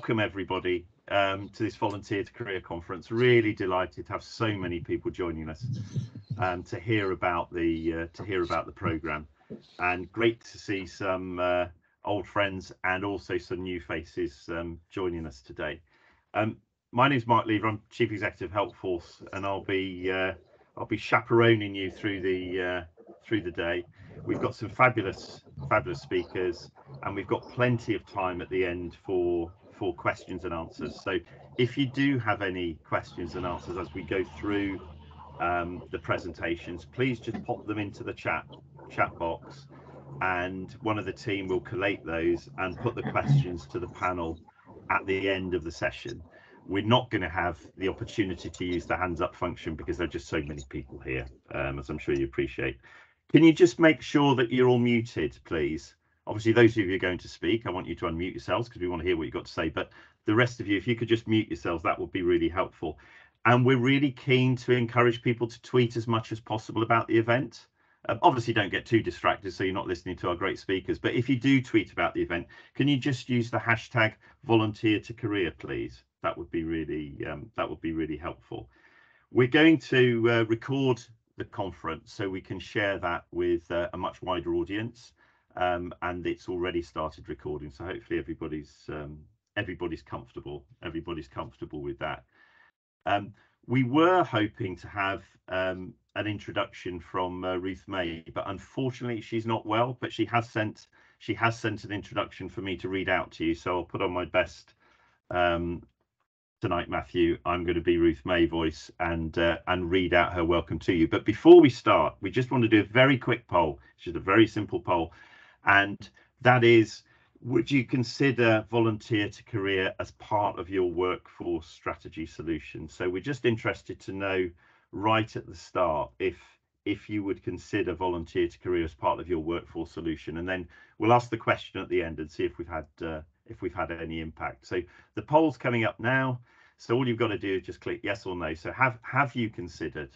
welcome everybody um, to this Volunteer to Career Conference. Really delighted to have so many people joining us um, to hear about the uh, to hear about the program, and great to see some uh, old friends and also some new faces um, joining us today. Um, my name is Mark Lever. I'm Chief Executive Helpforce, and I'll be uh, I'll be chaperoning you through the uh, through the day. We've got some fabulous fabulous speakers, and we've got plenty of time at the end for for questions and answers. So if you do have any questions and answers as we go through um, the presentations, please just pop them into the chat chat box and one of the team will collate those and put the questions to the panel at the end of the session. We're not going to have the opportunity to use the hands up function because there are just so many people here, um, as I'm sure you appreciate. Can you just make sure that you're all muted, please? Obviously, those of you who are going to speak, I want you to unmute yourselves because we want to hear what you've got to say. But the rest of you, if you could just mute yourselves, that would be really helpful. And we're really keen to encourage people to tweet as much as possible about the event. Um, obviously, don't get too distracted so you're not listening to our great speakers. But if you do tweet about the event, can you just use the hashtag volunteer to career, please? That would be really um, that would be really helpful. We're going to uh, record the conference so we can share that with uh, a much wider audience um, and it's already started recording. So hopefully everybody's um, everybody's comfortable. Everybody's comfortable with that. Um, we were hoping to have um, an introduction from uh, Ruth May, but unfortunately she's not well. But she has sent she has sent an introduction for me to read out to you. So I'll put on my best um, tonight, Matthew. I'm going to be Ruth May voice and uh, and read out her welcome to you. But before we start, we just want to do a very quick poll. It's just a very simple poll and that is would you consider volunteer to career as part of your workforce strategy solution? So we're just interested to know right at the start if if you would consider volunteer to career as part of your workforce solution. And then we'll ask the question at the end and see if we've had uh, if we've had any impact. So the poll's coming up now. So all you've got to do is just click yes or no. So have have you considered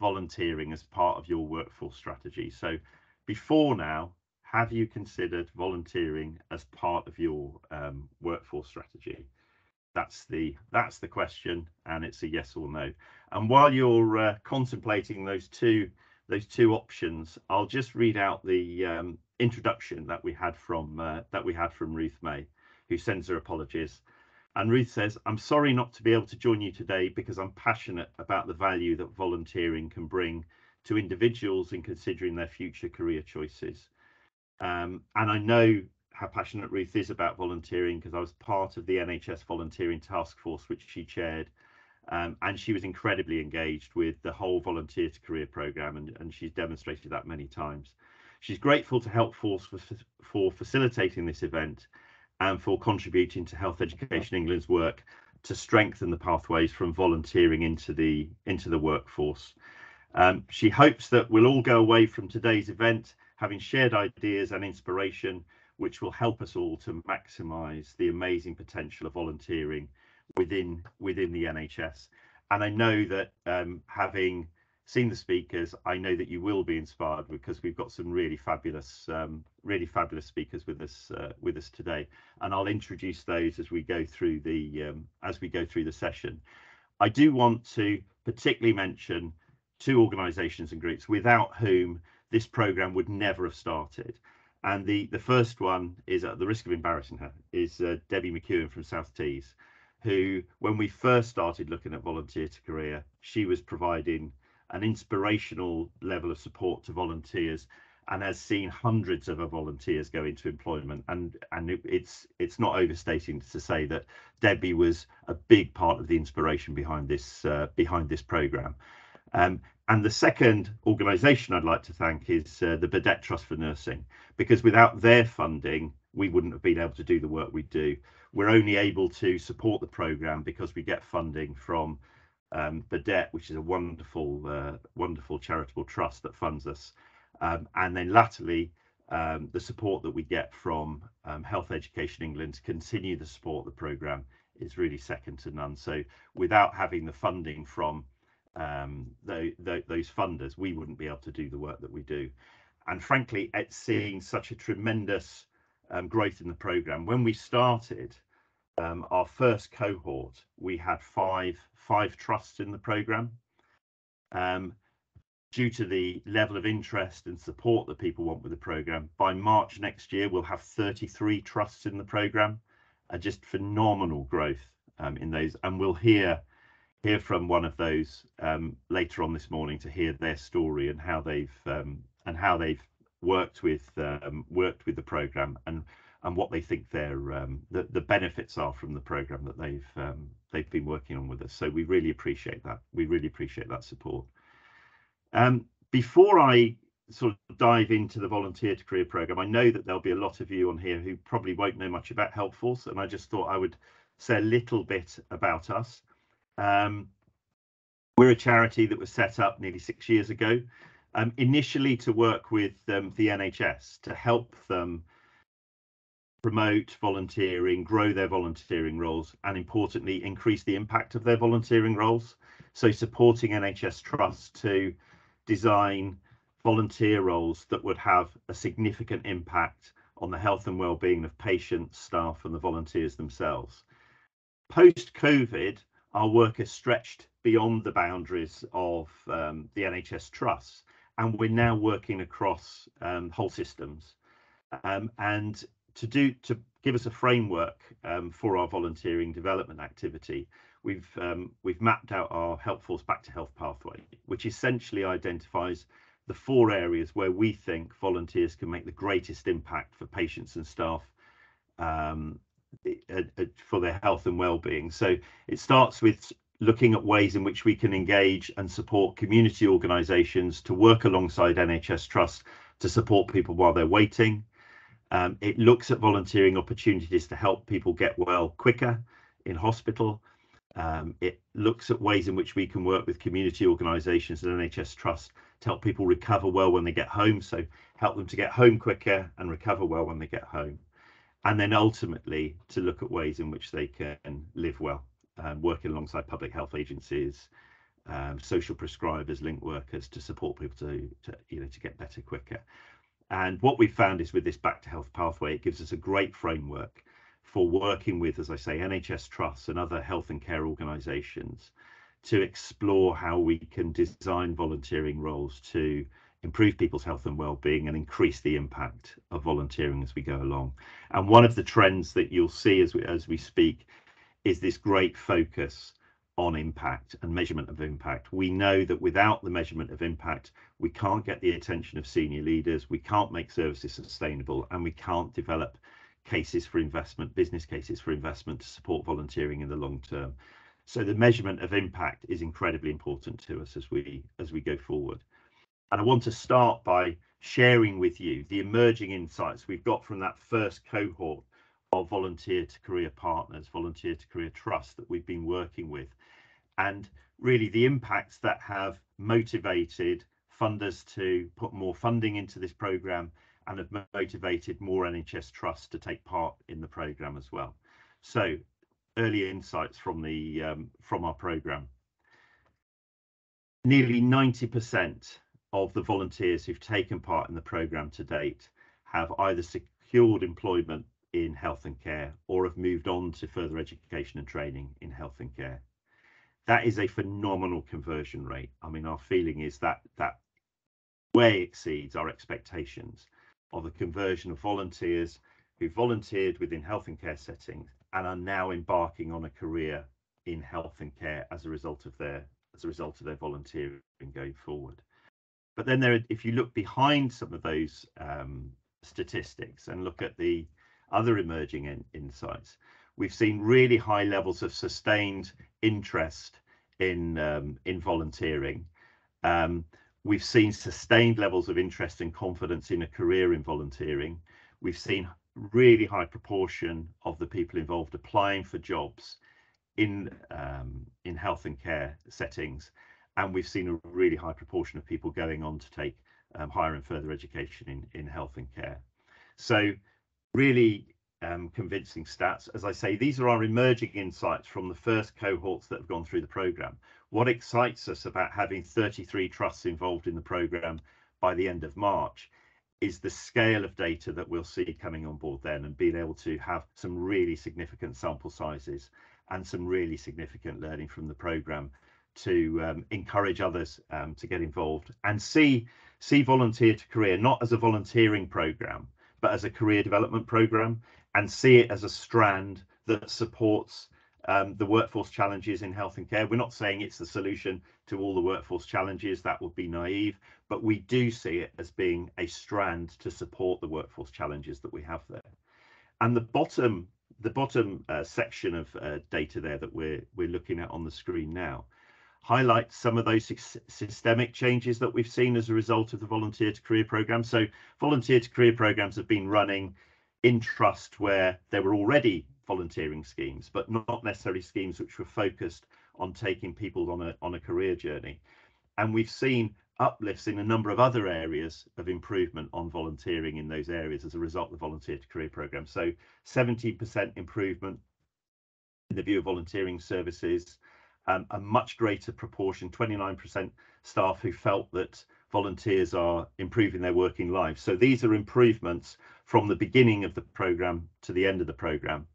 volunteering as part of your workforce strategy? So before now have you considered volunteering as part of your um, workforce strategy? That's the that's the question, and it's a yes or no. And while you're uh, contemplating those two those two options, I'll just read out the um, introduction that we had from uh, that we had from Ruth May, who sends her apologies. And Ruth says, "I'm sorry not to be able to join you today because I'm passionate about the value that volunteering can bring to individuals in considering their future career choices." Um, and I know how passionate Ruth is about volunteering because I was part of the NHS volunteering task force, which she chaired. Um, and she was incredibly engaged with the whole volunteer to career program, and, and she's demonstrated that many times. She's grateful to Helpforce for, for facilitating this event and for contributing to Health Education England's work to strengthen the pathways from volunteering into the into the workforce. Um, she hopes that we'll all go away from today's event having shared ideas and inspiration, which will help us all to maximise the amazing potential of volunteering within within the NHS. And I know that um, having seen the speakers, I know that you will be inspired because we've got some really fabulous, um, really fabulous speakers with us uh, with us today. And I'll introduce those as we go through the um, as we go through the session. I do want to particularly mention two organisations and groups without whom this program would never have started. And the, the first one is at the risk of embarrassing her is uh, Debbie McEwen from South Tees, who, when we first started looking at volunteer to career, she was providing an inspirational level of support to volunteers and has seen hundreds of her volunteers go into employment and and it, it's it's not overstating to say that Debbie was a big part of the inspiration behind this uh, behind this program um, and the second organisation I'd like to thank is uh, the Burdett Trust for Nursing, because without their funding, we wouldn't have been able to do the work we do. We're only able to support the programme because we get funding from um, Burdett, which is a wonderful, uh, wonderful charitable trust that funds us. Um, and then latterly, um, the support that we get from um, Health Education England to continue the support of the programme is really second to none. So without having the funding from um, those funders, we wouldn't be able to do the work that we do. And frankly, it's seeing such a tremendous um, growth in the program. When we started, um, our first cohort, we had five five trusts in the program. Um, due to the level of interest and support that people want with the program, by March next year, we'll have 33 trusts in the program, uh, just phenomenal growth um, in those. And we'll hear hear from one of those um, later on this morning to hear their story and how they've um, and how they've worked with um, worked with the program and and what they think their um, the, the benefits are from the program that they've um, they've been working on with us. So we really appreciate that. We really appreciate that support. Um, before I sort of dive into the volunteer to career program, I know that there'll be a lot of you on here who probably won't know much about Helpforce, and I just thought I would say a little bit about us. Um, we're a charity that was set up nearly six years ago, um, initially to work with um, the NHS to help them promote volunteering, grow their volunteering roles, and importantly, increase the impact of their volunteering roles. So supporting NHS trusts to design volunteer roles that would have a significant impact on the health and well-being of patients, staff, and the volunteers themselves. Post-COVID, our work has stretched beyond the boundaries of um, the NHS trusts, and we're now working across um, whole systems. Um, and to do to give us a framework um, for our volunteering development activity, we've um, we've mapped out our Helpforce Back to Health pathway, which essentially identifies the four areas where we think volunteers can make the greatest impact for patients and staff um, for their health and well-being. So it starts with looking at ways in which we can engage and support community organisations to work alongside NHS Trust to support people while they're waiting. Um, it looks at volunteering opportunities to help people get well quicker in hospital. Um, it looks at ways in which we can work with community organisations and NHS Trust to help people recover well when they get home. So help them to get home quicker and recover well when they get home. And then ultimately to look at ways in which they can live well, um, working alongside public health agencies, um, social prescribers, link workers to support people to, to, you know, to get better quicker. And what we've found is with this back to health pathway, it gives us a great framework for working with, as I say, NHS trusts and other health and care organisations to explore how we can design volunteering roles to improve people's health and well-being and increase the impact of volunteering as we go along. And one of the trends that you'll see as we as we speak is this great focus on impact and measurement of impact. We know that without the measurement of impact, we can't get the attention of senior leaders, we can't make services sustainable, and we can't develop cases for investment, business cases for investment to support volunteering in the long term. So the measurement of impact is incredibly important to us as we as we go forward. And I want to start by sharing with you the emerging insights we've got from that first cohort of volunteer to career partners, volunteer to career trust that we've been working with, and really the impacts that have motivated funders to put more funding into this program and have motivated more NHS trusts to take part in the program as well. So early insights from the um, from our program. Nearly 90% of the volunteers who've taken part in the program to date have either secured employment in health and care or have moved on to further education and training in health and care. That is a phenomenal conversion rate. I mean, our feeling is that that way exceeds our expectations of the conversion of volunteers who volunteered within health and care settings and are now embarking on a career in health and care as a result of their as a result of their volunteering going forward. But then there, if you look behind some of those um, statistics and look at the other emerging in, insights, we've seen really high levels of sustained interest in um, in volunteering. Um, we've seen sustained levels of interest and confidence in a career in volunteering. We've seen really high proportion of the people involved applying for jobs in um, in health and care settings, and we've seen a really high proportion of people going on to take um, higher and further education in in health and care. So really um, convincing stats. As I say, these are our emerging insights from the first cohorts that have gone through the program. What excites us about having 33 trusts involved in the program by the end of March is the scale of data that we'll see coming on board then and being able to have some really significant sample sizes and some really significant learning from the program to um, encourage others um, to get involved and see see volunteer to career not as a volunteering program but as a career development program and see it as a strand that supports um, the workforce challenges in health and care. We're not saying it's the solution to all the workforce challenges, that would be naive, but we do see it as being a strand to support the workforce challenges that we have there. And the bottom, the bottom uh, section of uh, data there that we're we're looking at on the screen now highlights some of those systemic changes that we've seen as a result of the volunteer to career program. So volunteer to career programs have been running in trust where there were already volunteering schemes, but not necessarily schemes which were focused on taking people on a on a career journey. And we've seen uplifts in a number of other areas of improvement on volunteering in those areas as a result of the volunteer to career program. So 17% improvement in the view of volunteering services, um, a much greater proportion, 29% staff who felt that volunteers are improving their working lives. So these are improvements from the beginning of the program to the end of the program.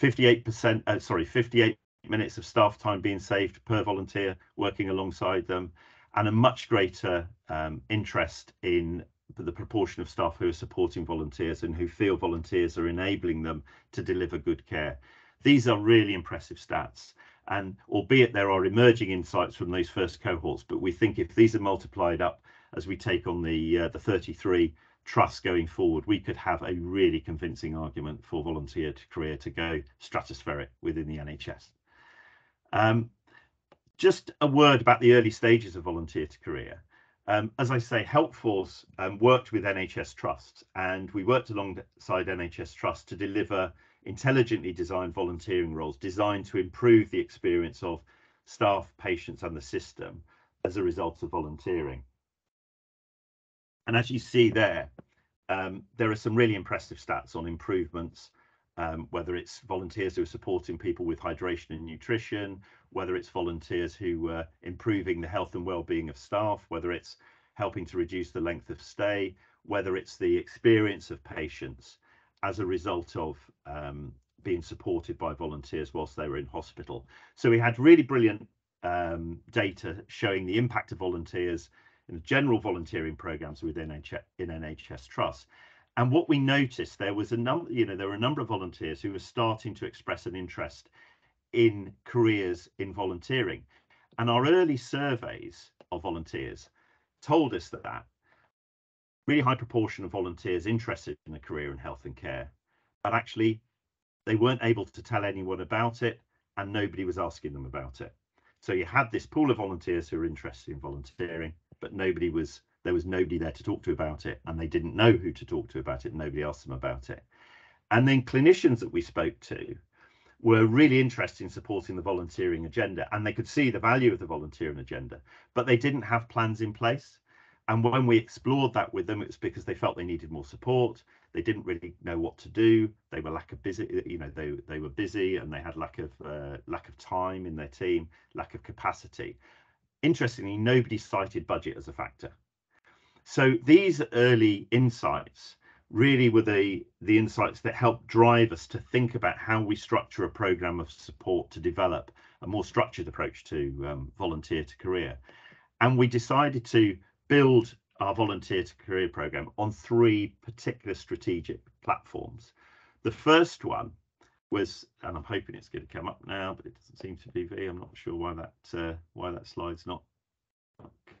58%, uh, sorry, 58 minutes of staff time being saved per volunteer working alongside them, and a much greater um, interest in the proportion of staff who are supporting volunteers and who feel volunteers are enabling them to deliver good care. These are really impressive stats. And albeit there are emerging insights from those first cohorts, but we think if these are multiplied up as we take on the uh, the 33 trusts going forward, we could have a really convincing argument for volunteer to career to go stratospheric within the NHS. Um, just a word about the early stages of volunteer to career. Um, as I say, Helpforce um, worked with NHS Trust and we worked alongside NHS Trust to deliver intelligently designed volunteering roles designed to improve the experience of staff, patients and the system as a result of volunteering. And as you see there, um, there are some really impressive stats on improvements, um, whether it's volunteers who are supporting people with hydration and nutrition, whether it's volunteers who are improving the health and well-being of staff, whether it's helping to reduce the length of stay, whether it's the experience of patients as a result of um, being supported by volunteers whilst they were in hospital. So we had really brilliant um, data showing the impact of volunteers in the general volunteering programs within NHS, in NHS Trust. And what we noticed there was a number, you know, there were a number of volunteers who were starting to express an interest in careers in volunteering. And our early surveys of volunteers told us that, that really high proportion of volunteers interested in a career in health and care, but actually they weren't able to tell anyone about it and nobody was asking them about it. So you had this pool of volunteers who were interested in volunteering, but nobody was there was nobody there to talk to about it and they didn't know who to talk to about it nobody asked them about it and then clinicians that we spoke to were really interested in supporting the volunteering agenda and they could see the value of the volunteering agenda but they didn't have plans in place and when we explored that with them it's because they felt they needed more support they didn't really know what to do they were lack of busy you know they they were busy and they had lack of uh, lack of time in their team lack of capacity interestingly, nobody cited budget as a factor. So these early insights really were the, the insights that helped drive us to think about how we structure a program of support to develop a more structured approach to um, volunteer to career. And we decided to build our volunteer to career program on three particular strategic platforms. The first one was, and I'm hoping it's going to come up now, but it doesn't seem to be. I'm not sure why that uh, why that slide's not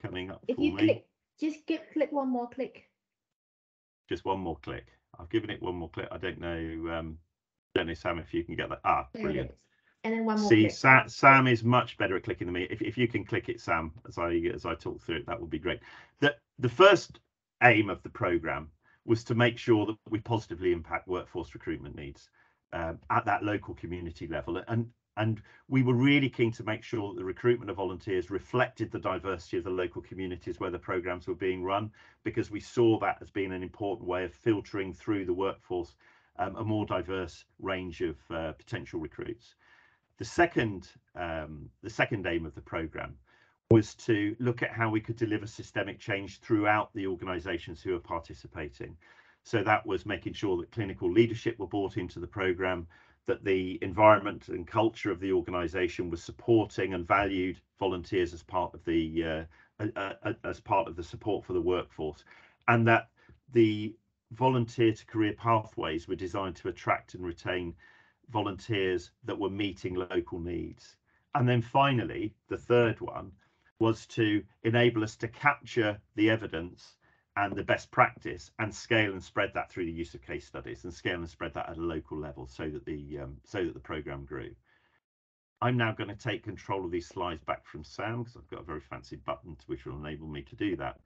coming up if for you me. click, just give, click one more click. Just one more click. I've given it one more click. I don't know. Um, don't know, Sam, if you can get that. Ah, brilliant. And then one more See, click. Sa- Sam is much better at clicking than me. If, if you can click it, Sam, as I as I talk through it, that would be great. The the first aim of the program was to make sure that we positively impact workforce recruitment needs um, at that local community level, and and we were really keen to make sure that the recruitment of volunteers reflected the diversity of the local communities where the programs were being run, because we saw that as being an important way of filtering through the workforce um, a more diverse range of uh, potential recruits. The second, um, the second aim of the program was to look at how we could deliver systemic change throughout the organisations who are participating. So that was making sure that clinical leadership were brought into the programme, that the environment and culture of the organisation was supporting and valued volunteers as part of the uh, uh, as part of the support for the workforce, and that the volunteer to career pathways were designed to attract and retain volunteers that were meeting local needs. And then finally, the third one was to enable us to capture the evidence and the best practice and scale and spread that through the use of case studies and scale and spread that at a local level so that the um, so that the program grew. I'm now going to take control of these slides back from Sam because I've got a very fancy button which will enable me to do that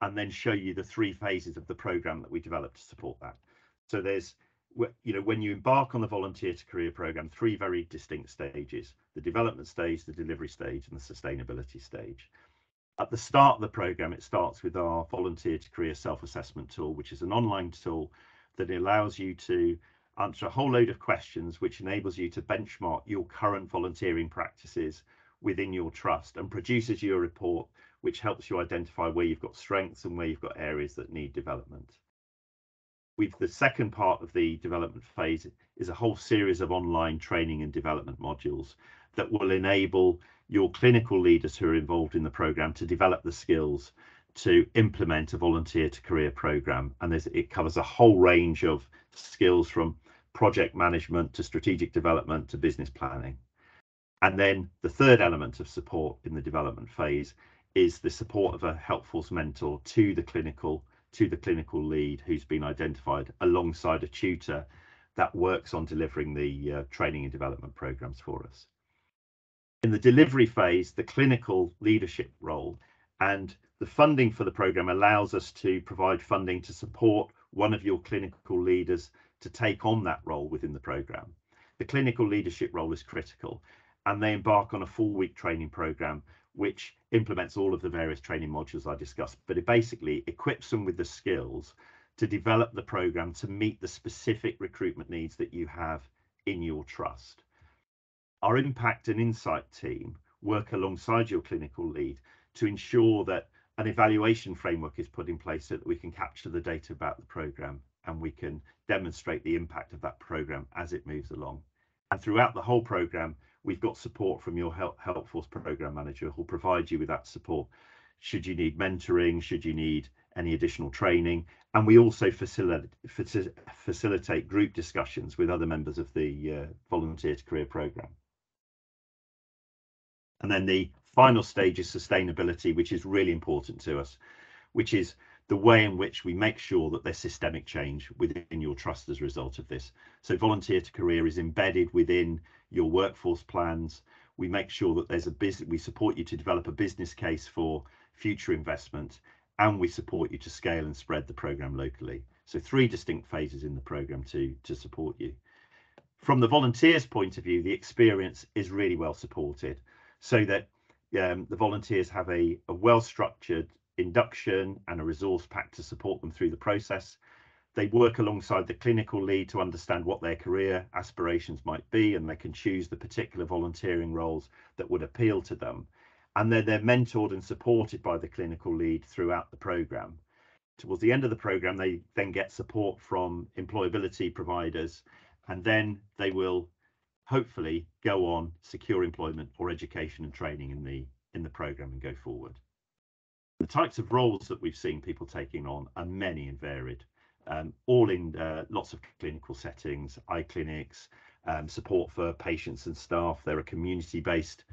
and then show you the three phases of the program that we developed to support that. So there's you know when you embark on the volunteer to career program three very distinct stages the development stage the delivery stage and the sustainability stage at the start of the program, it starts with our volunteer to career self-assessment tool, which is an online tool that allows you to answer a whole load of questions, which enables you to benchmark your current volunteering practices within your trust and produces you a report which helps you identify where you've got strengths and where you've got areas that need development. We've the second part of the development phase is a whole series of online training and development modules that will enable your clinical leaders who are involved in the program to develop the skills to implement a volunteer to career program. And it covers a whole range of skills from project management to strategic development to business planning. And then the third element of support in the development phase is the support of a helpforce mentor to the clinical to the clinical lead who's been identified alongside a tutor that works on delivering the uh, training and development programs for us in the delivery phase, the clinical leadership role and the funding for the program allows us to provide funding to support one of your clinical leaders to take on that role within the program. The clinical leadership role is critical and they embark on a full week training program which implements all of the various training modules I discussed, but it basically equips them with the skills to develop the program to meet the specific recruitment needs that you have in your trust. Our impact and insight team work alongside your clinical lead to ensure that an evaluation framework is put in place so that we can capture the data about the program and we can demonstrate the impact of that program as it moves along. And throughout the whole program, we've got support from your Help, Helpforce program manager who'll provide you with that support should you need mentoring, should you need any additional training. And we also facilitate, facilitate group discussions with other members of the uh, volunteer to career program. And then the final stage is sustainability, which is really important to us, which is the way in which we make sure that there's systemic change within your trust as a result of this. So volunteer to career is embedded within your workforce plans. We make sure that there's a business, we support you to develop a business case for future investment, and we support you to scale and spread the program locally. So three distinct phases in the program to, to support you. From the volunteers point of view, the experience is really well supported so that um, the volunteers have a, a well-structured induction and a resource pack to support them through the process. They work alongside the clinical lead to understand what their career aspirations might be, and they can choose the particular volunteering roles that would appeal to them. And then they're mentored and supported by the clinical lead throughout the program. Towards the end of the program, they then get support from employability providers, and then they will hopefully go on secure employment or education and training in the in the program and go forward. The types of roles that we've seen people taking on are many and varied, um, all in uh, lots of clinical settings, eye clinics, um, support for patients and staff. There are community-based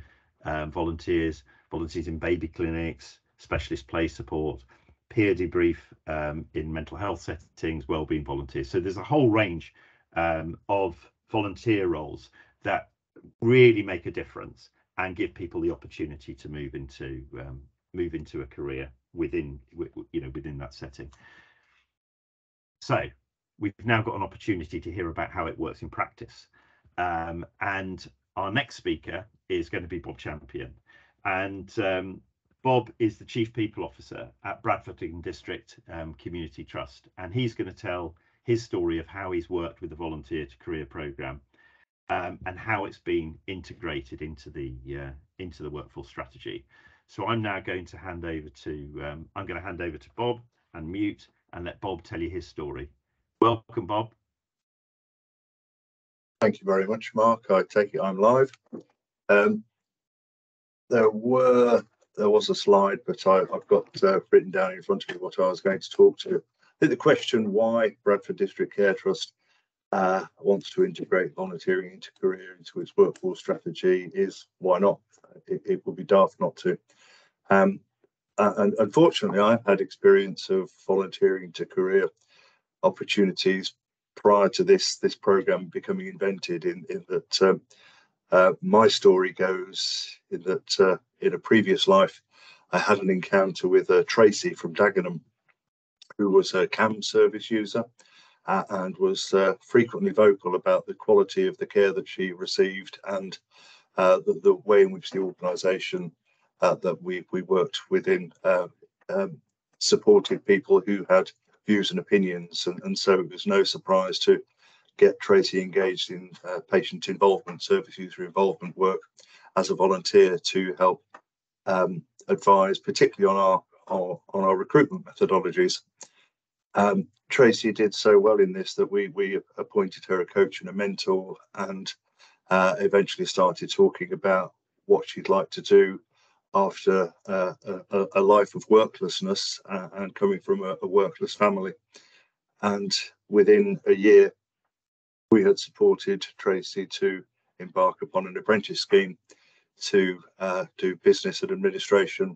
um, volunteers, volunteers in baby clinics, specialist play support, peer debrief um, in mental health settings, wellbeing volunteers. So there's a whole range um, of volunteer roles that really make a difference and give people the opportunity to move into um, move into a career within you know within that setting. So we've now got an opportunity to hear about how it works in practice. Um, and our next speaker is going to be bob champion. And um, bob is the chief people officer at bradford district um, community trust. And he's going to tell his story of how he's worked with the volunteer to career program um, and how it's been integrated into the uh, into the workforce strategy. So I'm now going to hand over to um, I'm going to hand over to Bob and mute and let Bob tell you his story. Welcome, Bob. Thank you very much, Mark. I take it I'm live. Um, there were there was a slide, but I, have got uh, written down in front of me what I was going to talk to. I think the question why Bradford District Care Trust uh, wants to integrate volunteering into career into its workforce strategy is why not? It, it would be daft not to. Um, and unfortunately, I've had experience of volunteering to career opportunities prior to this this program becoming invented. In in that um, uh, my story goes in that uh, in a previous life, I had an encounter with uh, Tracy from Dagenham, who was a CAM service user and was uh, frequently vocal about the quality of the care that she received and uh, the, the, way in which the organisation uh, that we, we worked within uh, um, supported people who had views and opinions. And, and, so it was no surprise to get Tracy engaged in uh, patient involvement, service user involvement work as a volunteer to help um, advise, particularly on our, our, on our recruitment methodologies. Um, Tracy did so well in this that we we appointed her a coach and a mentor, and uh, eventually started talking about what she'd like to do after uh, a, a, life of worklessness uh, and coming from a, a, workless family. And within a year, we had supported Tracy to embark upon an apprentice scheme to uh, do business and administration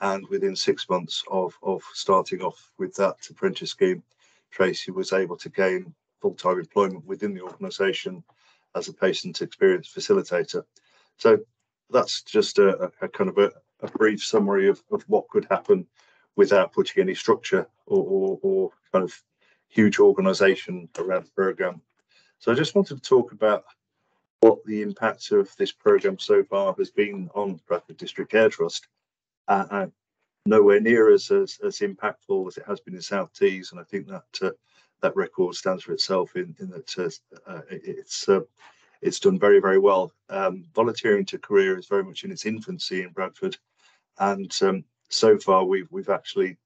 and within six months of, of starting off with that apprentice scheme, Tracy was able to gain full-time employment within the organisation as a patient experience facilitator. So that's just a, a kind of a, a, brief summary of, of what could happen without putting any structure or, or, or kind of huge organisation around the programme. So I just wanted to talk about what the impact of this programme so far has been on Bradford District Care Trust uh, nowhere near as, as, as impactful as it has been in South Tees, and I think that uh, that record stands for itself in in that uh, uh it's uh, it's done very very well. Um, volunteering to career is very much in its infancy in Bradford, and um, so far we've we've actually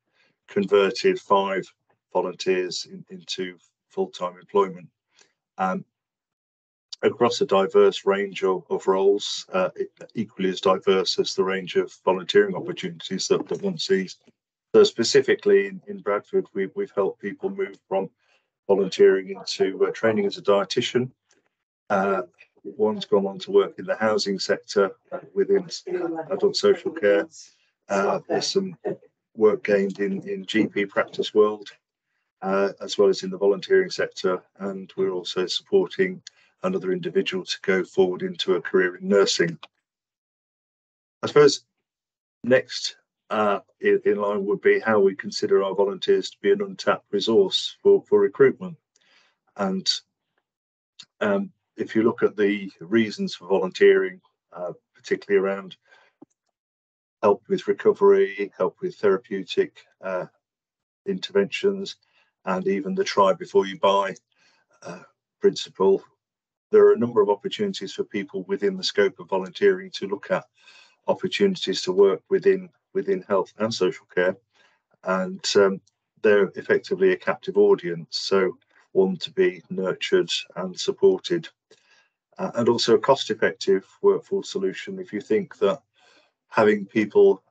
converted five volunteers in, into full time employment. Um, across a diverse range of, of roles, uh, equally as diverse as the range of volunteering opportunities that, that one sees. So specifically in, in Bradford, we've, we've helped people move from volunteering into uh, training as a dietitian. Uh, one's gone on to work in the housing sector within adult social care. Uh, there's some work gained in, in GP practice world, uh, as well as in the volunteering sector. And we're also supporting another individual to go forward into a career in nursing. I suppose next uh, in, in, line would be how we consider our volunteers to be an untapped resource for, for recruitment. And um, if you look at the reasons for volunteering, uh, particularly around help with recovery, help with therapeutic uh, interventions, and even the try before you buy uh, principle, there are a number of opportunities for people within the scope of volunteering to look at opportunities to work within within health and social care, and um, they're effectively a captive audience. So one to be nurtured and supported, uh, and also a cost-effective workforce solution. If you think that having people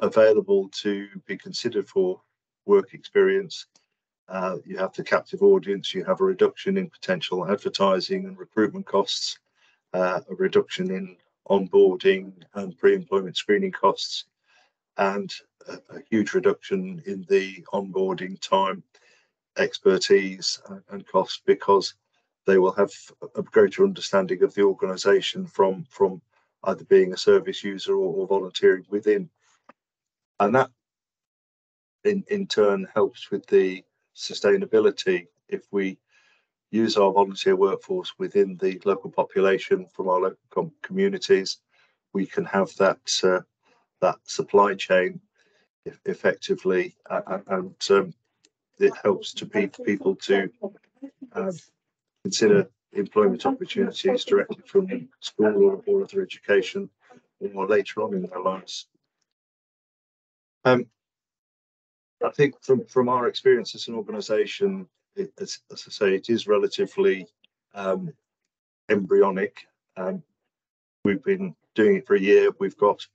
available to be considered for work experience uh, you have the captive audience, you have a reduction in potential advertising and recruitment costs, uh, a reduction in onboarding and pre-employment screening costs, and a, a, huge reduction in the onboarding time, expertise and, costs because they will have a greater understanding of the organisation from from either being a service user or, or volunteering within. And that in, in turn helps with the sustainability if we use our volunteer workforce within the local population from our local com communities we can have that uh, that supply chain effectively uh, and um, it helps to pe people to uh, consider employment opportunities directly from school or, or other education or later on in their lives. Um, I think from from our experience as an organisation, as, as I say, it is relatively um, embryonic. Um, we've been doing it for a year. We've got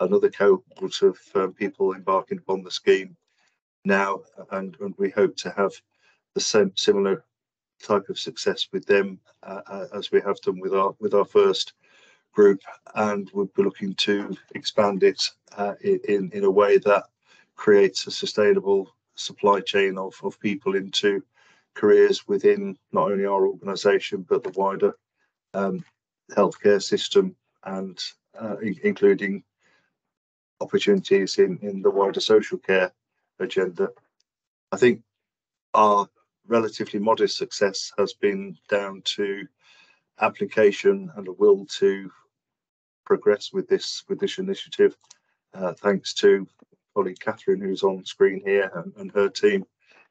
another cohort of um, people embarking upon the scheme now, and, and we hope to have the same similar type of success with them uh, uh as we have done with our with our first group, and we'll be looking to expand it uh, in in a way that creates a sustainable supply chain of, of people into careers within not only our organisation but the wider um, healthcare system and uh, including opportunities in, in the wider social care agenda. I think our relatively modest success has been down to application and a will to progress with this with this initiative. Uh, thanks to colleague Catherine, who's on screen here, and, and, her team,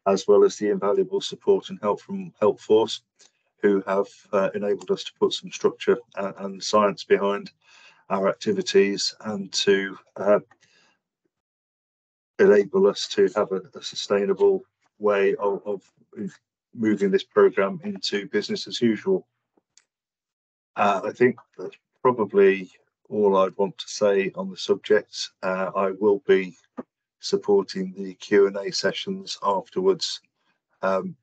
as well as the invaluable support and help from Helpforce, who have uh, enabled us to put some structure and, and, science behind our activities and to uh, enable us to have a, a sustainable way of, of, moving this program into business as usual. Uh, I think that's probably all I'd want to say on the subject. Uh, I will be supporting the Q&A sessions afterwards um,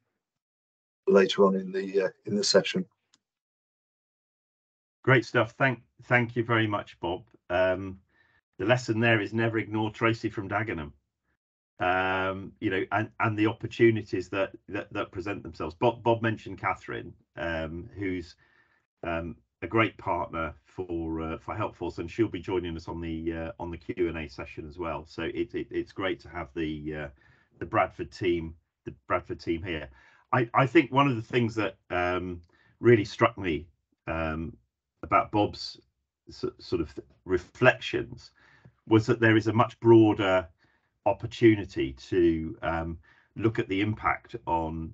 later on in the uh, in the session. Great stuff. Thank thank you very much, Bob. Um, the lesson there is never ignore Tracy from Dagenham um, you know, and and the opportunities that that, that present themselves. Bob Bob mentioned Catherine, um, who's um, a great partner for uh, for Helpforce, and she'll be joining us on the uh, on the Q and A session as well. So it, it, it's great to have the uh, the Bradford team the Bradford team here. I I think one of the things that um, really struck me um, about Bob's sort of reflections was that there is a much broader opportunity to um, look at the impact on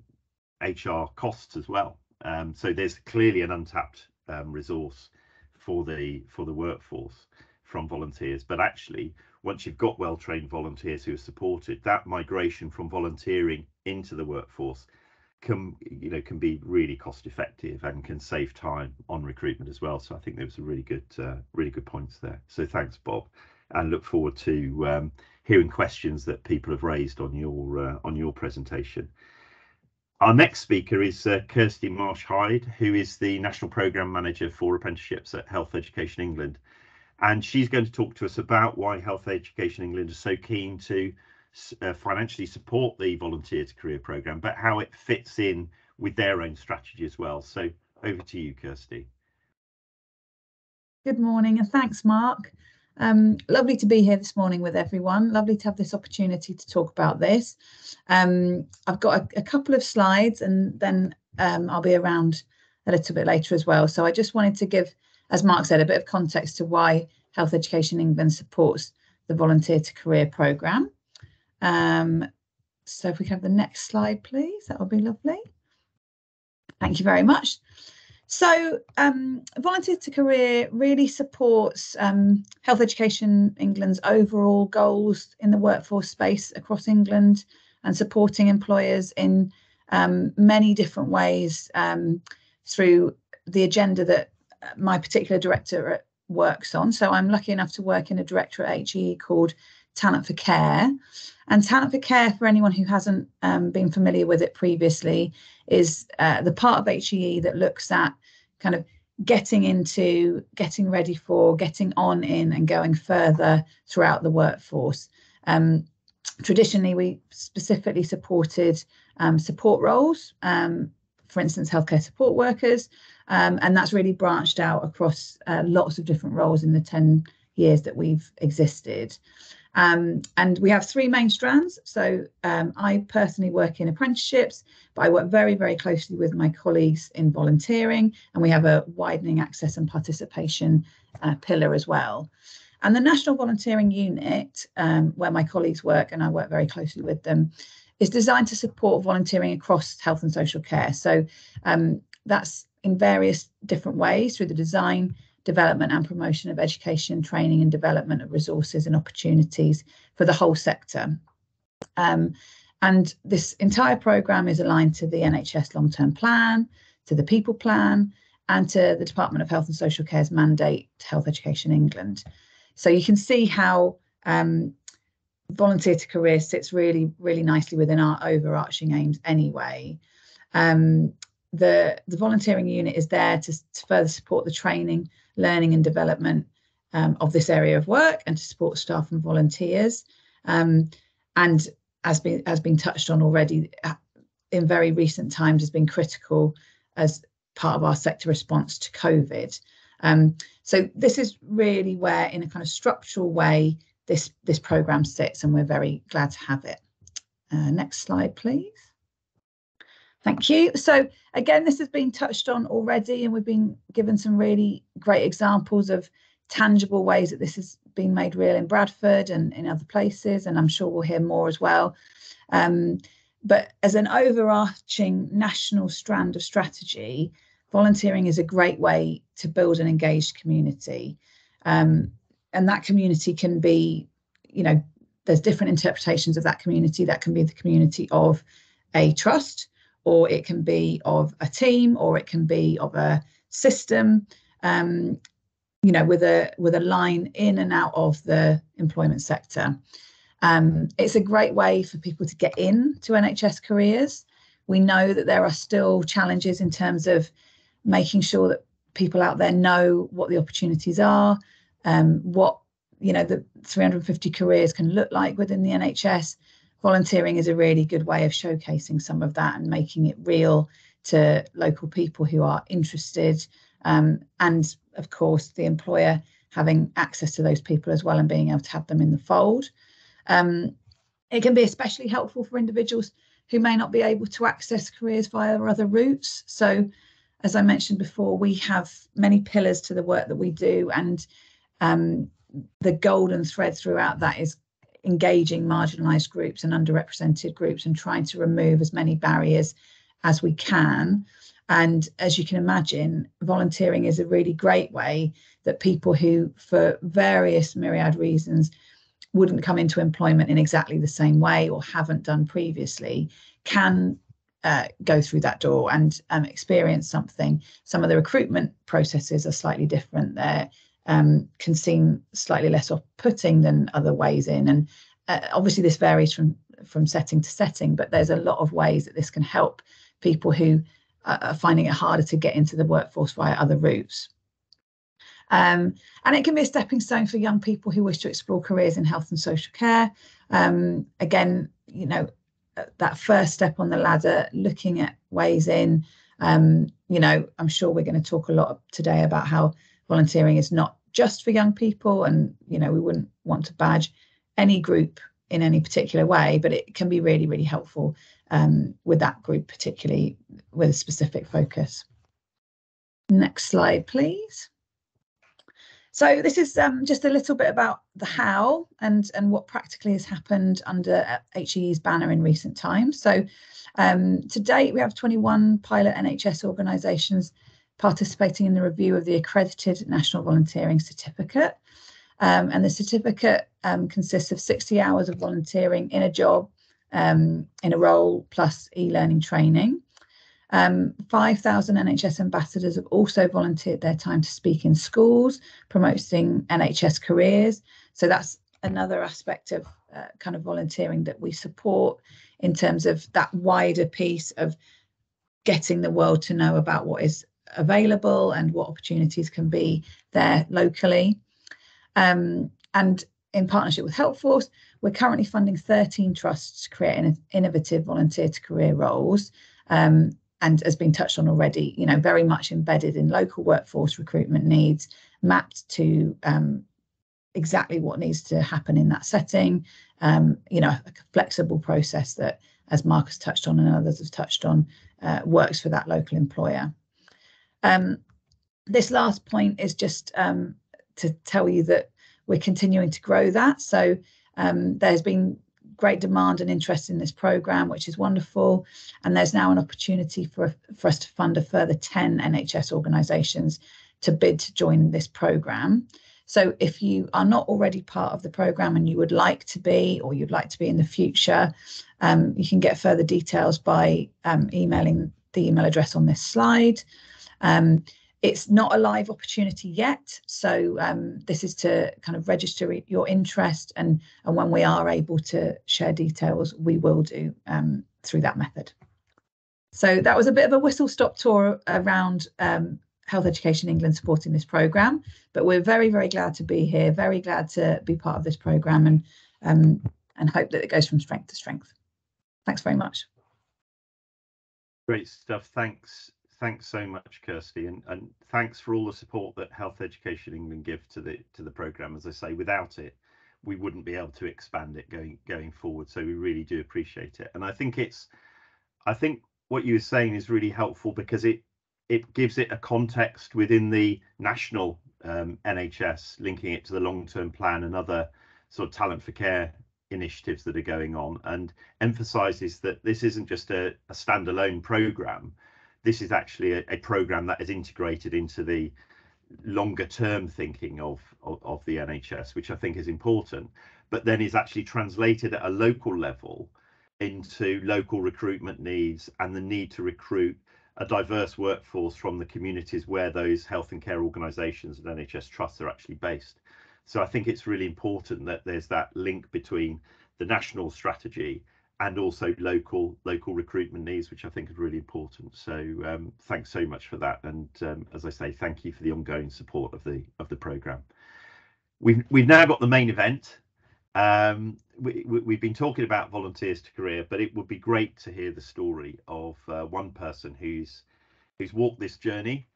HR costs as well. Um, so there's clearly an untapped um, resource for the for the workforce from volunteers. But actually, once you've got well-trained volunteers who are supported, that migration from volunteering into the workforce can you know can be really cost effective and can save time on recruitment as well. So I think there was a really good uh, really good points there. So thanks, Bob, and look forward to um, hearing questions that people have raised on your uh, on your presentation. Our next speaker is uh, Kirsty Marsh Hyde, who is the National Programme Manager for Apprenticeships at Health Education England. And she's going to talk to us about why Health Education England is so keen to uh, financially support the Volunteer to Career programme, but how it fits in with their own strategy as well. So over to you, Kirsty. Good morning and thanks, Mark. Um, lovely to be here this morning with everyone. Lovely to have this opportunity to talk about this. Um, I've got a, a, couple of slides and then um, I'll be around a little bit later as well. So I just wanted to give, as Mark said, a bit of context to why Health Education England supports the Volunteer to Career programme. Um, so if we can have the next slide, please, that would be lovely. Thank you very much. So, um, Volunteer to Career really supports um, Health Education England's overall goals in the workforce space across England and supporting employers in um, many different ways um, through the agenda that my particular directorate works on. So, I'm lucky enough to work in a directorate at HE called Talent for Care. And Talent for Care, for anyone who hasn't um, been familiar with it previously, is uh, the part of HEE that looks at kind of getting into, getting ready for, getting on in, and going further throughout the workforce. Um, traditionally, we specifically supported um, support roles, um, for instance, healthcare support workers, um, and that's really branched out across uh, lots of different roles in the 10 years that we've existed. Um, and we have three main strands. So um, I personally work in apprenticeships, but I work very, very closely with my colleagues in volunteering, and we have a widening access and participation uh, pillar as well. And the National Volunteering Unit, um, where my colleagues work and I work very closely with them, is designed to support volunteering across health and social care. So um, that's in various different ways through the design, development and promotion of education, training and development of resources and opportunities for the whole sector. Um, and this entire programme is aligned to the NHS long term plan, to the people plan, and to the Department of Health and Social Care's mandate to Health Education England. So you can see how um, volunteer to career sits really, really nicely within our overarching aims anyway. Um, the, the volunteering unit is there to, to, further support the training, learning and development um, of this area of work and to support staff and volunteers. Um, and as been has been touched on already uh, in very recent times has been critical as part of our sector response to COVID. Um, so this is really where, in a kind of structural way, this this program sits, and we're very glad to have it. Uh, next slide, please. Thank you. So again, this has been touched on already, and we've been given some really great examples of tangible ways that this has been made real in Bradford and in other places, and I'm sure we'll hear more as well. Um, but as an overarching national strand of strategy, volunteering is a great way to build an engaged community. Um, and that community can be, you know, there's different interpretations of that community. That can be the community of a trust, or it can be of a team, or it can be of a system. Um, you know, with a with a line in and out of the employment sector. Um, it's a great way for people to get in to NHS careers. We know that there are still challenges in terms of making sure that people out there know what the opportunities are, um, what you know the 350 careers can look like within the NHS. Volunteering is a really good way of showcasing some of that and making it real to local people who are interested um, and of course, the employer having access to those people as well and being able to have them in the fold. Um, it can be especially helpful for individuals who may not be able to access careers via other routes. So, as I mentioned before, we have many pillars to the work that we do, and um, the golden thread throughout that is engaging marginalised groups and underrepresented groups and trying to remove as many barriers as we can. And as you can imagine, volunteering is a really great way that people who, for various myriad reasons, wouldn't come into employment in exactly the same way or haven't done previously can uh, go through that door and um, experience something. Some of the recruitment processes are slightly different. They um, can seem slightly less off-putting than other ways in, and uh, obviously this varies from from setting to setting. But there's a lot of ways that this can help people who are finding it harder to get into the workforce via other routes. Um, and it can be a stepping stone for young people who wish to explore careers in health and social care. Um, again, you know, uh, that first step on the ladder, looking at ways in. Um, you know, I'm sure we're going to talk a lot today about how volunteering is not just for young people, and you know, we wouldn't want to badge any group in any particular way, but it can be really, really helpful um, with that group, particularly with a specific focus. Next slide, please. So this is um, just a little bit about the how and, and what practically has happened under HEE's banner in recent times. So um, to date, we have 21 pilot NHS organisations participating in the review of the accredited National Volunteering Certificate. Um, and the certificate um, consists of 60 hours of volunteering in a job um, in a role plus e-learning training. Um, 5,000 NHS ambassadors have also volunteered their time to speak in schools, promoting NHS careers. So that's another aspect of uh, kind of volunteering that we support in terms of that wider piece of getting the world to know about what is available and what opportunities can be there locally. Um, and in partnership with Helpforce, we're currently funding 13 trusts to create innovative volunteer to career roles. Um, and has been touched on already, you know, very much embedded in local workforce recruitment needs, mapped to um, exactly what needs to happen in that setting. Um, you know, a flexible process that, as Marcus touched on and others have touched on, uh, works for that local employer. Um, this last point is just um, to tell you that we're continuing to grow that. So um, there's been great demand and interest in this program, which is wonderful. And there's now an opportunity for, for us to fund a further 10 NHS organisations to bid to join this program. So if you are not already part of the programme and you would like to be, or you'd like to be in the future, um, you can get further details by um, emailing the email address on this slide. Um, it's not a live opportunity yet, so um, this is to kind of register your interest, and and when we are able to share details, we will do um, through that method. So that was a bit of a whistle stop tour around um, Health Education England supporting this programme, but we're very very glad to be here, very glad to be part of this programme, and um, and hope that it goes from strength to strength. Thanks very much. Great stuff. Thanks thanks so much, Kirsty, and, and thanks for all the support that Health Education England give to the to the program. As I say, without it, we wouldn't be able to expand it going going forward. So we really do appreciate it. And I think it's, I think what you were saying is really helpful because it it gives it a context within the national um, NHS, linking it to the long term plan and other sort of talent for care initiatives that are going on, and emphasises that this isn't just a, a standalone program this is actually a, a program that is integrated into the longer term thinking of, of, of the NHS, which I think is important, but then is actually translated at a local level into local recruitment needs and the need to recruit a diverse workforce from the communities where those health and care organisations and NHS trusts are actually based. So I think it's really important that there's that link between the national strategy and also local local recruitment needs, which I think is really important. So um, thanks so much for that, and um, as I say, thank you for the ongoing support of the of the program. We've we've now got the main event. Um, we, we, have been talking about volunteers to career, but it would be great to hear the story of uh, one person who's who's walked this journey,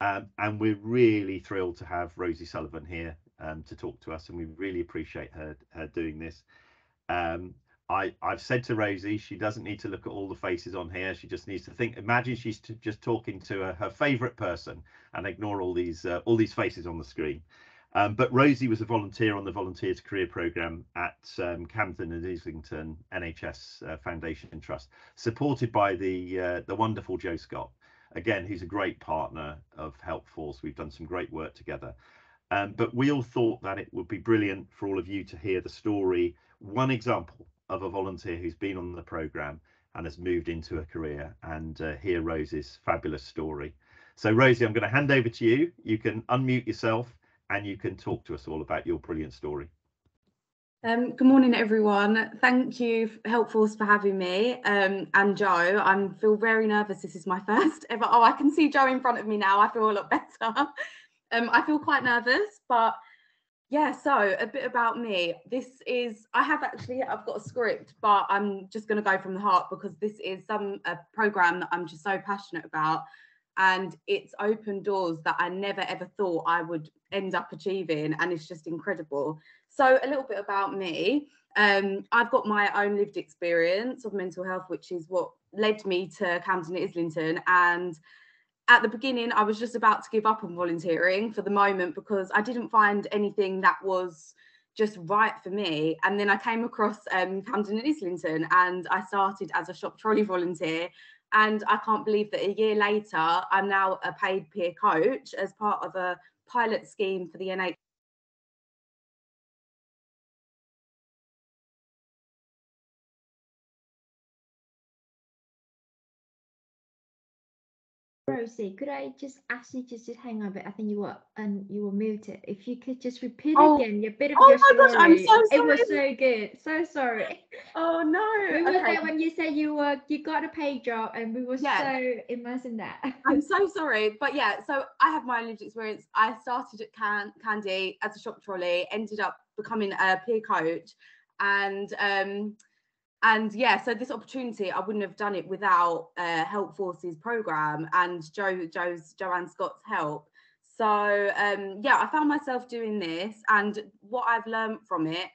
um, and we're really thrilled to have Rosie Sullivan here um, to talk to us, and we really appreciate her her doing this. I, I've said to Rosie, she doesn't need to look at all the faces on here. She just needs to think. Imagine she's just talking to her, her favourite person, and ignore all these uh, all these faces on the screen. Um, but Rosie was a volunteer on the Volunteers Career Programme at um, Camden and Islington NHS uh, Foundation Trust, supported by the uh, the wonderful Joe Scott, again, who's a great partner of Helpforce. We've done some great work together. Um, but we all thought that it would be brilliant for all of you to hear the story, one example of a volunteer who's been on the program and has moved into a career and uh, hear Rosie's fabulous story. So Rosie, I'm going to hand over to you. You can unmute yourself and you can talk to us all about your brilliant story. Um, good morning, everyone. Thank you, Helpforce, for having me. Um, and Joe, I feel very nervous. This is my first ever. Oh, I can see Joe in front of me now. I feel a lot better. um, I feel quite nervous, but yeah so a bit about me. This is i have actually i've got a script but i'm just going to go from the heart because this is some a program that i'm just so passionate about. And it's opened doors that i never ever thought i would end up achieving and it's just incredible. So a little bit about me. Um, i've got my own lived experience of mental health which is what led me to camden islington and at the beginning, I was just about to give up on volunteering for the moment because I didn't find anything that was just right for me. And then I came across um, Camden and Islington and I started as a shop trolley volunteer. And I can't believe that a year later, I'm now a paid peer coach as part of a pilot scheme for the NHS Rosie, could I just ask you just to hang on a bit? I think you were and you were muted. If you could just repeat oh. again your bit of oh your my story. gosh, I'm so sorry. It was so good. So sorry. Oh no. We were okay. there when you said you were you got a paid job and we were yeah. so immersed in that. I'm so sorry. But yeah, so I have my lived experience. I started at Can Candy as a shop trolley, ended up becoming a peer coach and um and yeah so this opportunity i wouldn't have done it without uh, Helpforce's program and joe joe's joanne scott's help. So um, yeah i found myself doing this and what i've learned from it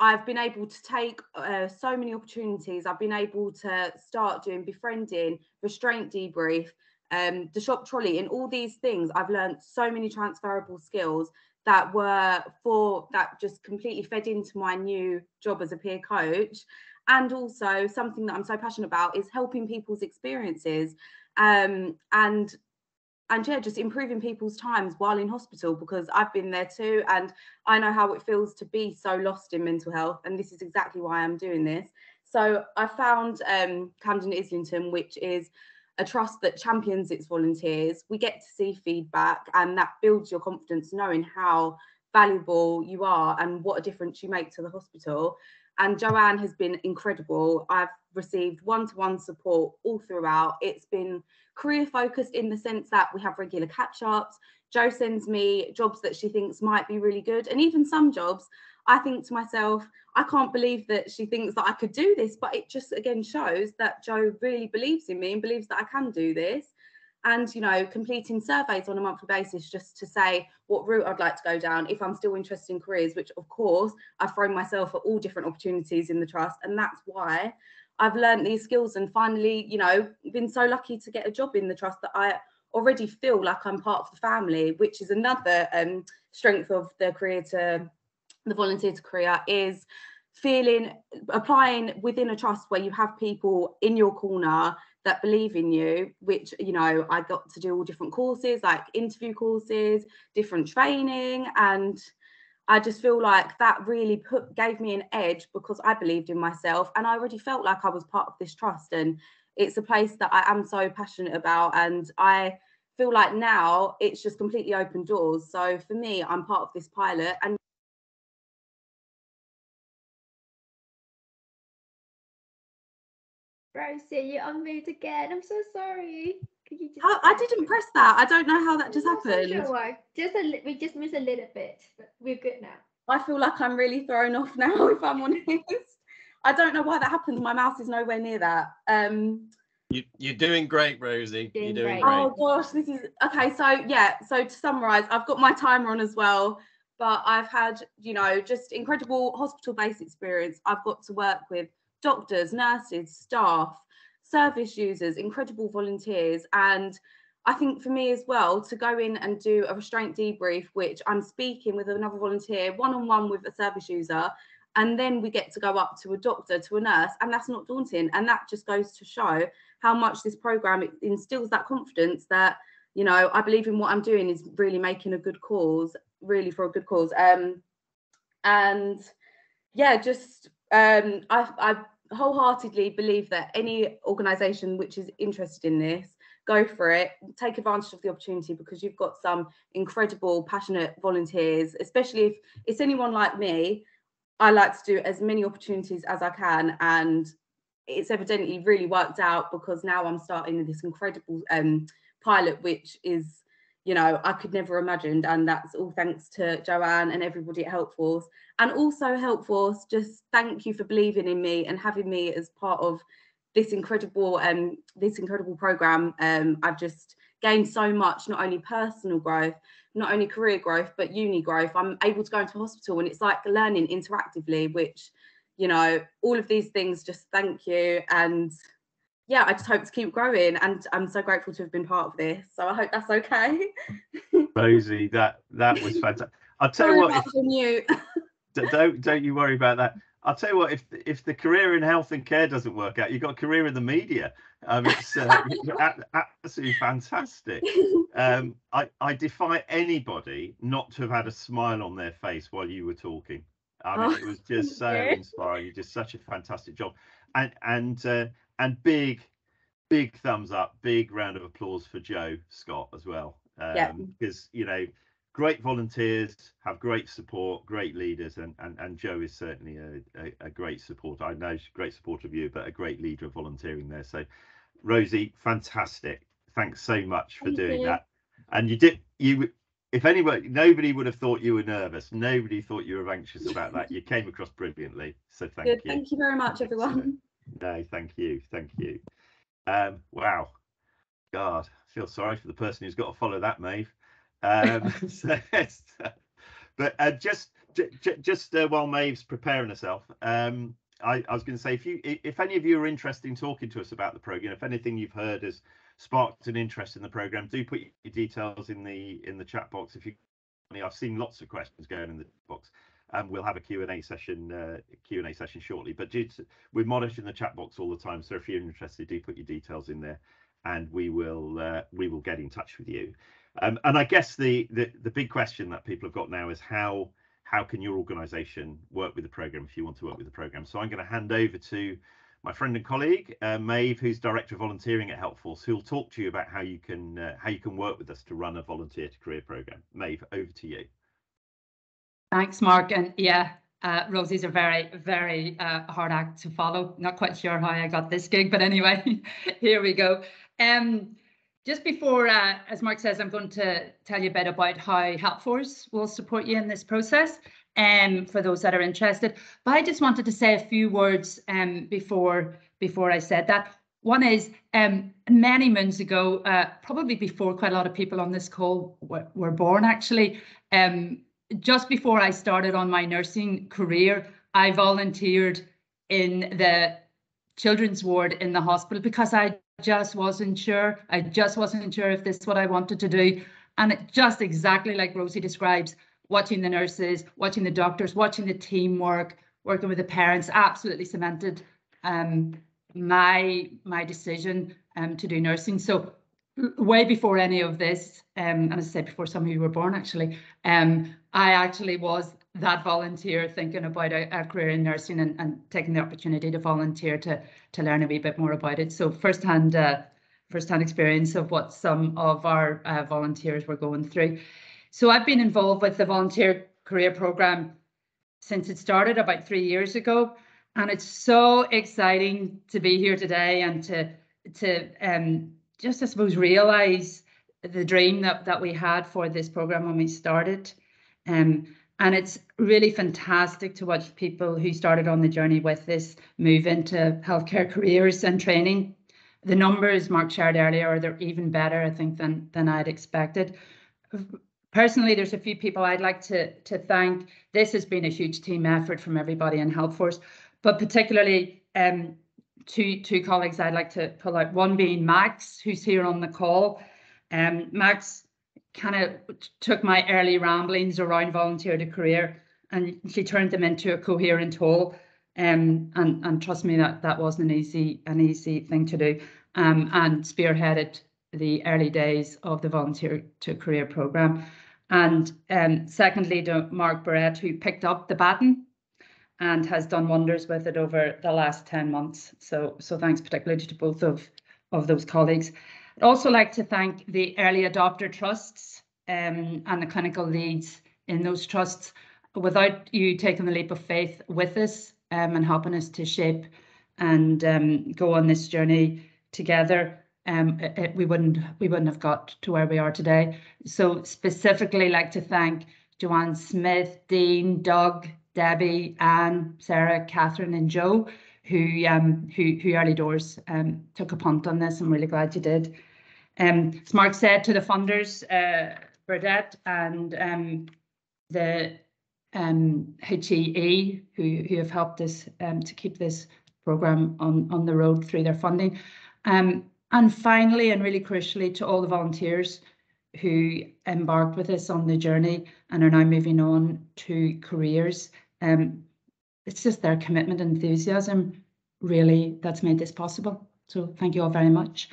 i've been able to take uh, so many opportunities. I've been able to start doing befriending restraint debrief um, the shop trolley and all these things. I've learned so many transferable skills that were for that just completely fed into my new job as a peer coach and also something that i'm so passionate about is helping people's experiences um, and and yeah, just improving people's times while in hospital because I've been there too, and I know how it feels to be so lost in mental health, and this is exactly why I'm doing this. So I found um, Camden Islington, which is a trust that champions its volunteers. We get to see feedback, and that builds your confidence, knowing how valuable you are and what a difference you make to the hospital. And Joanne has been incredible. I've received one to one support all throughout. It's been career focused in the sense that we have regular catch ups. Jo sends me jobs that she thinks might be really good. And even some jobs, I think to myself, I can't believe that she thinks that I could do this. But it just again shows that Jo really believes in me and believes that I can do this and you know completing surveys on a monthly basis just to say what route I'd like to go down if I'm still interested in careers which of course I've thrown myself at all different opportunities in the trust and that's why I've learned these skills and finally you know been so lucky to get a job in the trust that I already feel like I'm part of the family which is another um, strength of the career to the volunteer to career is feeling applying within a trust where you have people in your corner that believe in you which you know i got to do all different courses like interview courses different training. And i just feel like that really put gave me an edge because i believed in myself and i already felt like i was part of this trust. And it's a place that i am so passionate about and i feel like now it's just completely open doors so for me i'm part of this pilot and Rosie, you're unmuted again. I'm so sorry. Just? I, I didn't press that i don't know how that just not happened sure. Just a li- we just missed a little bit, but we're good now. I feel like I'm really thrown off now, if I'm honest. I don't know why that happened. My mouse is nowhere near that. Um, You, you're doing great, Rosie. Doing you're doing great. great. oh gosh, this is okay. So yeah, so to summarize, I've got my timer on as well, but I've had, you know, just incredible hospital-based experience. I've got to work with doctors, nurses, staff, service users, incredible volunteers, and I think for me as well to go in and do a restraint debrief, which I'm speaking with another volunteer one on one with a service user, and then we get to go up to a doctor, to a nurse, and that's not daunting. And that just goes to show how much this program instills that confidence that you know I believe in what I'm doing is really making a good cause, really for a good cause. Um, and yeah, just um, I, I wholeheartedly believe that any organisation which is interested in this go for it take advantage of the opportunity because you've got some incredible passionate volunteers especially if it's anyone like me i like to do as many opportunities as i can and it's evidently really worked out because now i'm starting this incredible um, pilot which is you know i could never imagined and that's all thanks to joanne and everybody at helpforce. And also helpforce just thank you for believing in me and having me as part of this incredible um this incredible program. Um i've just gained so much not only personal growth not only career growth but uni growth i'm able to go into hospital and it's like learning interactively which you know all of these things just thank you and yeah i just hope to keep growing and i'm so grateful to have been part of this so i hope that's okay Rosie, that that was fantastic. I'll tell you what, if, d- don't don't you worry about that. I'll tell you what, if if the career in health and care doesn't work out, you've got a career in the media. Um, it's uh, absolutely fantastic. Um, I I defy anybody not to have had a smile on their face while you were talking. I mean, Oh, it was just so inspiring. You did such a fantastic job, and and uh, and big big thumbs up, big round of applause for Joe Scott as well. Yeah. Because you know, great volunteers have great support, great leaders, and and, and Joe is certainly a, a, a great supporter. I know she's a great supporter of you, but a great leader of volunteering there. So, Rosie, fantastic. Thanks so much for Thank doing you. that. And you did you. If anybody, nobody would have thought you were nervous. Nobody thought you were anxious about that. You came across brilliantly. So thank Good. you. Thank you very much, everyone. No, thank you, thank you. Um, wow, God, I feel sorry for the person who's got to follow that, Maeve. Um, so, but uh, just just uh, while Maeve's preparing herself, um, I, I was going to say if you if any of you are interested in talking to us about the program, if anything you've heard has sparked an interest in the program, do put your details in the in the chat box. If you, I've seen lots of questions going in the box. And we'll have a Q&A session uh, Q&A session shortly. But to, we're monitoring the chat box all the time, so if you're interested, do put your details in there. and we will uh, we will get in touch with you. Um, and I guess the, the the big question that people have got now is how how can your organisation work with the program if you want to work with the program? So I'm going to hand over to my friend and colleague uh, Maeve, who's director of volunteering at Helpforce, who'll talk to you about how you can uh, how you can work with us to run a volunteer to career program. Maeve, over to you. Thanks, Mark. And yeah, uh, Rosie's a very, very uh, hard act to follow. Not quite sure how I got this gig, but anyway, here we go. Um, just before, uh, as Mark says, I'm going to tell you a bit about how Helpforce will support you in this process um, for those that are interested. But I just wanted to say a few words um, before before I said that. One is um, many moons ago, uh, probably before quite a lot of people on this call were, were born actually, um, just before I started on my nursing career, I volunteered in the children's ward in the hospital because I just wasn't sure. I just wasn't sure if this is what I wanted to do. And it just exactly like Rosie describes, watching the nurses, watching the doctors, watching the teamwork, working with the parents, absolutely cemented um, my my decision um, to do nursing. So way before any of this, um, and as I said before some of you were born actually, um, I actually was that volunteer thinking about a, a career in nursing and, and, taking the opportunity to volunteer to to learn a wee bit more about it. So firsthand uh, firsthand experience of what some of our uh, volunteers were going through. So I've been involved with the volunteer career program since it started about three years ago, and it's so exciting to be here today and to to um, just I suppose realize the dream that that we had for this program when we started. Um, and it's really fantastic to watch people who started on the journey with this move into healthcare careers and training. The numbers Mark shared earlier are even better, I think, than than I'd expected. Personally, there's a few people I'd like to to thank. This has been a huge team effort from everybody in Helpforce, but particularly um, two two colleagues I'd like to pull out. One being Max, who's here on the call. Um, Max kind of took my early ramblings around volunteer to career and she turned them into a coherent whole. Um, and and trust me that that wasn't an easy an easy thing to do. Um, and spearheaded the early days of the volunteer to career program. And um, secondly, to Mark Barrett, who picked up the baton and has done wonders with it over the last 10 months. So, so thanks particularly to both of, of those colleagues. I'd also like to thank the early adopter trusts um, and the clinical leads in those trusts. Without you taking the leap of faith with us um, and helping us to shape and um, go on this journey together, um, it, it, we wouldn't we wouldn't have got to where we are today. So specifically, like to thank Joanne Smith, Dean, Doug, Debbie, Anne, Sarah, Catherine, and Joe who um, who, who early doors um, took a punt on this. I'm really glad you did. Um, as Mark said to the funders, uh, Burdett and um, the um, HEE, who, who have helped us um, to keep this programme on, on the road through their funding. Um, and finally, and really crucially, to all the volunteers who embarked with us on the journey and are now moving on to careers. Um, it's just their commitment and enthusiasm really that's made this possible. So thank you all very much.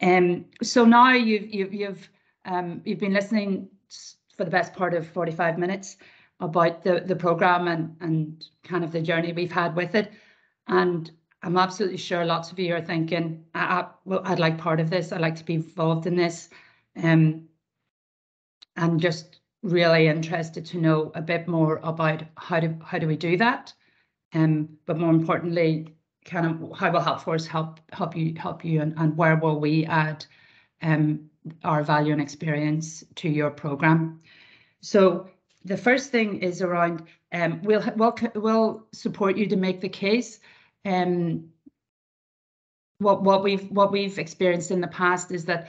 Um, so now you've you've you've um, you've been listening for the best part of 45 minutes about the the program and and kind of the journey we've had with it. And I'm absolutely sure lots of you are thinking, I, I, well, I'd like part of this. I'd like to be involved in this. Um, and just really interested to know a bit more about how do how do we do that um, but more importantly, kind of how will Helpforce help help you help you and, and where will we add um, our value and experience to your program? So the first thing is around um, we'll we'll we'll support you to make the case. Um, what what we've what we've experienced in the past is that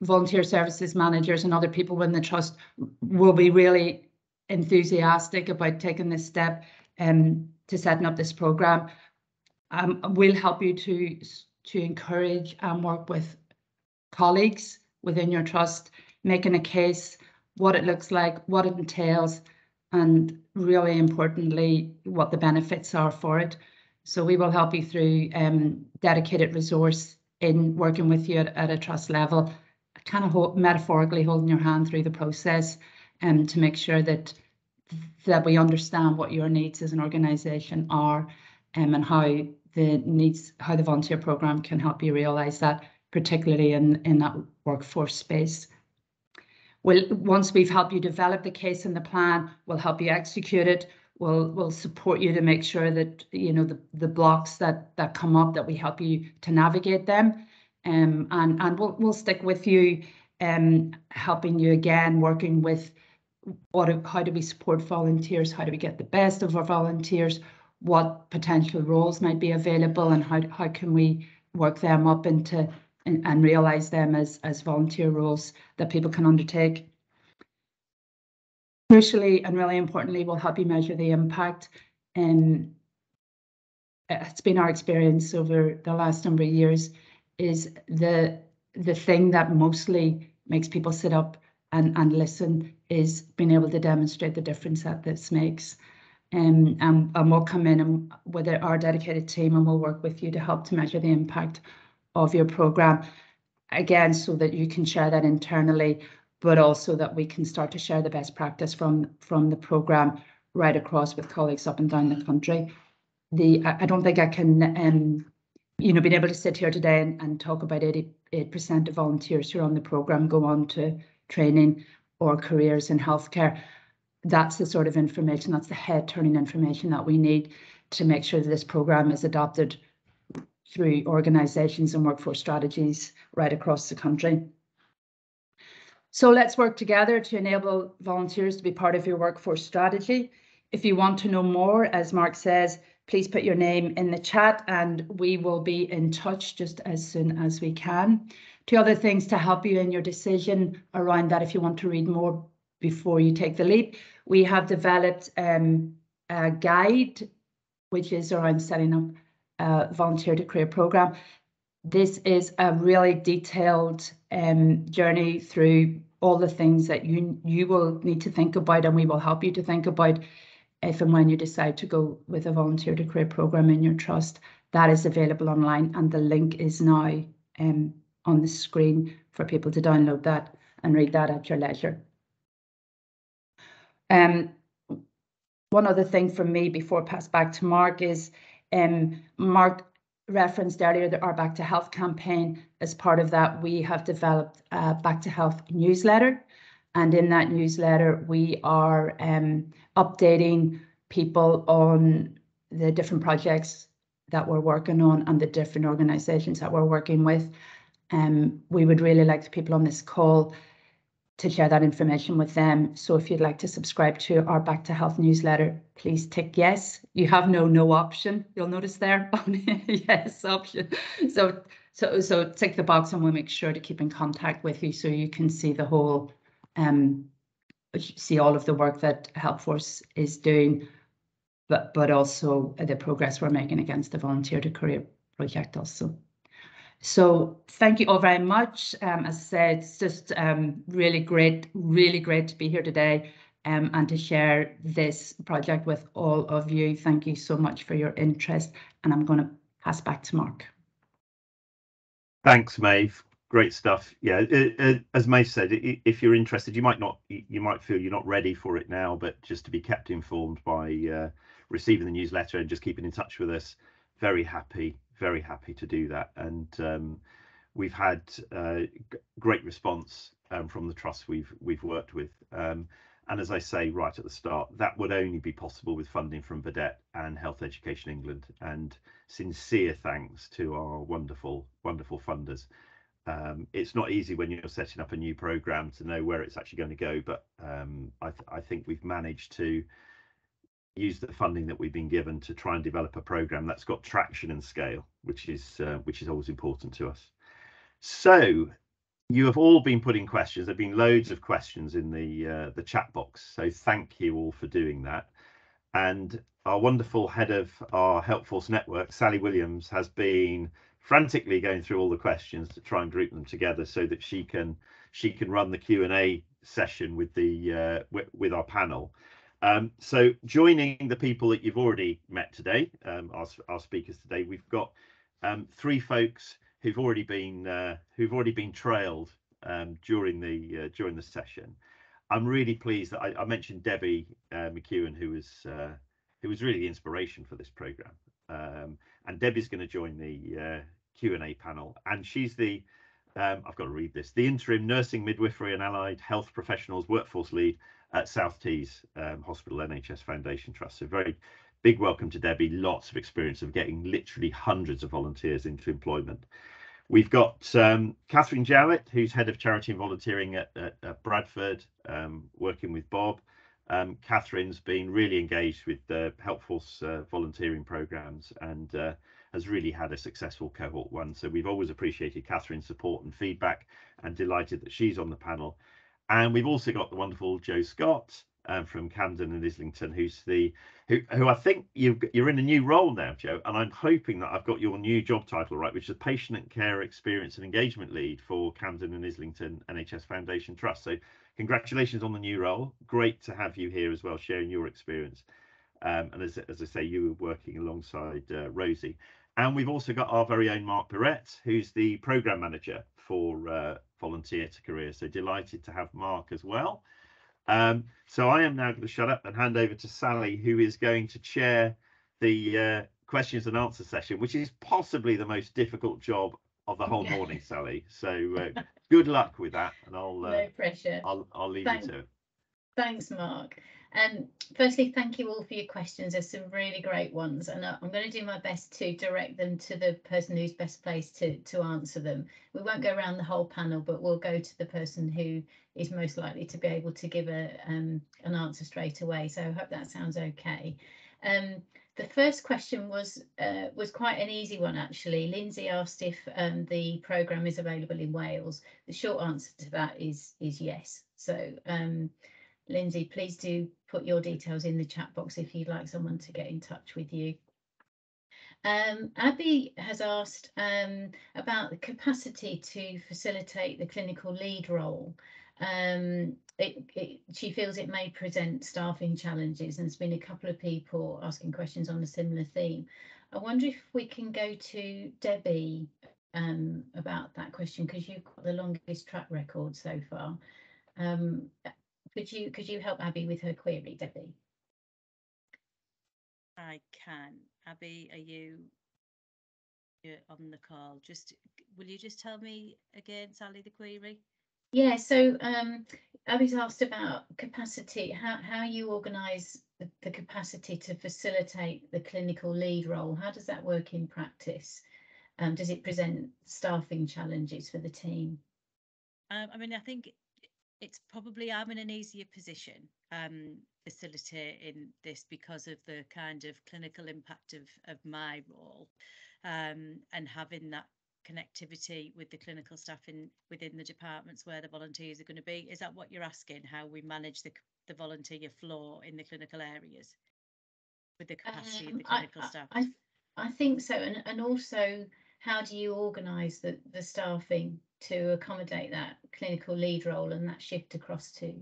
volunteer services managers and other people within the trust will be really enthusiastic about taking this step um, to setting up this program. Um, we'll help you to to encourage and work with colleagues within your trust, making a case, what it looks like, what it entails, and really importantly, what the benefits are for it. So we will help you through um, dedicated resource in working with you at, at a trust level, kind of hold, metaphorically holding your hand through the process and um, to make sure that that we understand what your needs as an organisation are um, and how the needs, how the volunteer programme can help you realise that, particularly in, in that workforce space. We'll, once we've helped you develop the case and the plan, we'll help you execute it. We'll, we'll support you to make sure that you know the, the blocks that that come up that we help you to navigate them. Um, and and we'll we'll stick with you, um, helping you again, working with what how do we support volunteers? How do we get the best of our volunteers? What potential roles might be available, and how how can we work them up into and, and realize them as as volunteer roles that people can undertake? Crucially and really importantly, we'll help you measure the impact. And it's been our experience over the last number of years is the the thing that mostly makes people sit up and, and listen is being able to demonstrate the difference that this makes. Um, and, and we'll come in and with our dedicated team and we'll work with you to help to measure the impact of your program. Again so that you can share that internally but also that we can start to share the best practice from from the program right across with colleagues up and down the country. The i, I don't think i can um you know being able to sit here today and, and talk about 88% of volunteers who are on the program go on to training or careers in healthcare. That's the sort of information, that's the head turning information that we need to make sure that this program is adopted through organisations and workforce strategies right across the country. So let's work together to enable volunteers to be part of your workforce strategy. If you want to know more, as Mark says, please put your name in the chat and we will be in touch just as soon as we can. Two other things to help you in your decision around that if you want to read more before you take the leap. We have developed um, a guide, which is around setting up a volunteer to career program. This is a really detailed um, journey through all the things that you you will need to think about and we will help you to think about if and when you decide to go with a volunteer to career program in your trust. That is available online and the link is now um, on the screen for people to download that and read that at your leisure. Um, one other thing from me before I pass back to Mark is um, Mark referenced earlier that our Back to Health campaign. As part of that, we have developed a Back to Health newsletter. And in that newsletter, we are um, updating people on the different projects that we're working on and the different organisations that we're working with. Um, we would really like the people on this call to share that information with them. So if you'd like to subscribe to our Back to Health newsletter, please tick yes. You have no no option. You'll notice there yes option. So so so tick the box and we'll make sure to keep in contact with you so you can see the whole um see all of the work that Helpforce is doing, but but also the progress we're making against the volunteer to career project also. So thank you all very much. Um, as I said, it's just um, really great, really great to be here today um, and to share this project with all of you. Thank you so much for your interest and I'm going to pass back to Mark. Thanks, Maeve. Great stuff. Yeah, it, it, as Maeve said, if you're interested, you might not, you might feel you're not ready for it now, but just to be kept informed by uh, receiving the newsletter and just keeping in touch with us, very happy very happy to do that. And um, we've had uh, great response um, from the trusts we've we've worked with. Um, and as I say right at the start, that would only be possible with funding from Burdett and Health Education England. And sincere thanks to our wonderful, wonderful funders. Um, it's not easy when you're setting up a new program to know where it's actually going to go, but um, I, th I think we've managed to use the funding that we've been given to try and develop a program that's got traction and scale, which is uh, which is always important to us. So you have all been putting questions. There've been loads of questions in the uh, the chat box. So thank you all for doing that. And our wonderful head of our Helpforce network, Sally Williams, has been frantically going through all the questions to try and group them together so that she can she can run the Q and A session with the uh, with our panel. Um, so joining the people that you've already met today, um, our, our speakers today, we've got um, three folks who've already been uh, who've already been trailed um, during the uh, during the session. I'm really pleased that I, I mentioned Debbie uh, McEwen, who was uh, who was really the inspiration for this program. Um, and Debbie's going to join the uh, Q&A panel, and she's the um, I've got to read this the interim nursing midwifery and allied health professionals workforce lead at South Tees um, Hospital NHS Foundation Trust. So very big welcome to Debbie. Lots of experience of getting literally hundreds of volunteers into employment. We've got um, Catherine Jowett, who's head of charity and volunteering at, at, at Bradford, um, working with Bob. Um, Catherine's been really engaged with the Helpforce uh, volunteering programs and uh, has really had a successful cohort one. So we've always appreciated Catherine's support and feedback and delighted that she's on the panel. And we've also got the wonderful Joe Scott um, from Camden and Islington, who's the who, who I think you you're in a new role now, Joe, and I'm hoping that I've got your new job title right, which is Patient and Care Experience and Engagement Lead for Camden and Islington NHS Foundation Trust. So congratulations on the new role. Great to have you here as well, sharing your experience. Um, and as, as I say, you were working alongside uh, Rosie. And we've also got our very own Mark Barrett, who's the program manager for uh, Volunteer to Career. So delighted to have Mark as well. Um, so I am now going to shut up and hand over to Sally, who is going to chair the uh, questions and answer session, which is possibly the most difficult job of the whole morning, Sally. So uh, good luck with that, and I'll uh, No pressure. I'll I'll leave Thank- you to it. Thanks, Mark. Um, firstly, thank you all for your questions. There's some really great ones, and I'm going to do my best to direct them to the person who's best placed to to answer them. We won't go around the whole panel, but we'll go to the person who is most likely to be able to give a um, an answer straight away. So I hope that sounds okay. Um, the first question was uh, was quite an easy one actually. Lindsay asked if um, the program is available in Wales. The short answer to that is is yes. So um, Lindsay, please do put your details in the chat box if you'd like someone to get in touch with you. Um, Abby has asked um, about the capacity to facilitate the clinical lead role. Um, it, it, she feels it may present staffing challenges, and there's been a couple of people asking questions on a similar theme. I wonder if we can go to Debbie um, about that question because you've got the longest track record so far. Could you could you help Abby with her query, Debbie? I can. Abby, are you you're on the call? Just will you just tell me again, Sally, the query? Yeah, so um, Abby's asked about capacity, how, how you organise the, the capacity to facilitate the clinical lead role. How does that work in practice? Um, does it present staffing challenges for the team? Um, I mean, I think it's probably I'm in an easier position um, facilitating this because of the kind of clinical impact of of my role um, and having that connectivity with the clinical staff in within the departments where the volunteers are going to be. Is that what you're asking? How we manage the the volunteer flow in the clinical areas with the capacity of Um, the clinical I- staff? I, I think so, and, and also how do you organise the, the staffing to accommodate that clinical lead role and that shift across to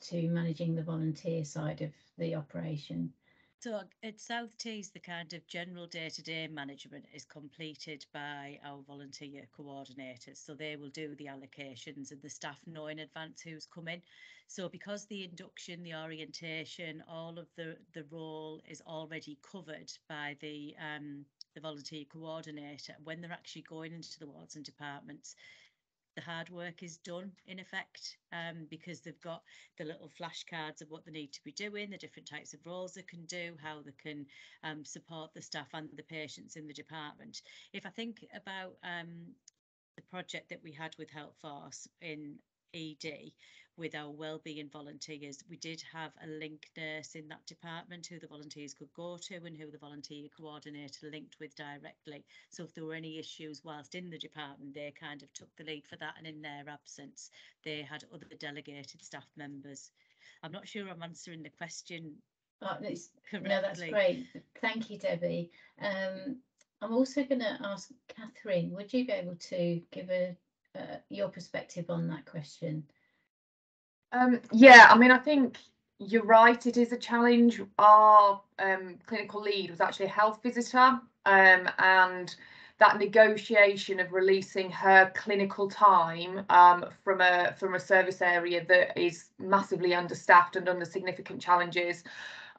to managing the volunteer side of the operation? So at South Tees, the kind of general day-to-day management is completed by our volunteer coordinators. So they will do the allocations and the staff know in advance who's coming. So because the induction, the orientation, all of the the role is already covered by the um, the volunteer coordinator, when they're actually going into the wards and departments, the hard work is done in effect um, because they've got the little flashcards of what they need to be doing, the different types of roles they can do, how they can um, support the staff and the patients in the department. If I think about um, the project that we had with Helpforce in ED with our wellbeing volunteers, we did have a link nurse in that department who the volunteers could go to and who the volunteer coordinator linked with directly. So if there were any issues whilst in the department, they kind of took the lead for that and in their absence, they had other delegated staff members. I'm not sure I'm answering the question Oh, correctly. No, that's great. Thank you, Debbie. Um, I'm also going to ask Catherine, would you be able to give a, uh, your perspective on that question? Um, yeah, I mean, I think you're right. It is a challenge. Our um, clinical lead was actually a health visitor, um, and that negotiation of releasing her clinical time um, from a from a service area that is massively understaffed and under significant challenges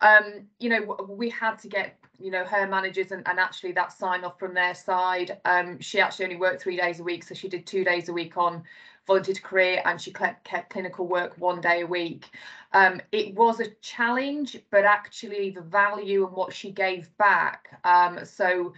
um, you know, we had to get, you know, her managers and, and actually that sign off from their side. Um, she actually only worked three days a week, so she did two days a week on volunteer to career and she kept, kept clinical work one day a week. Um, it was a challenge, but actually the value and what she gave back. Um, so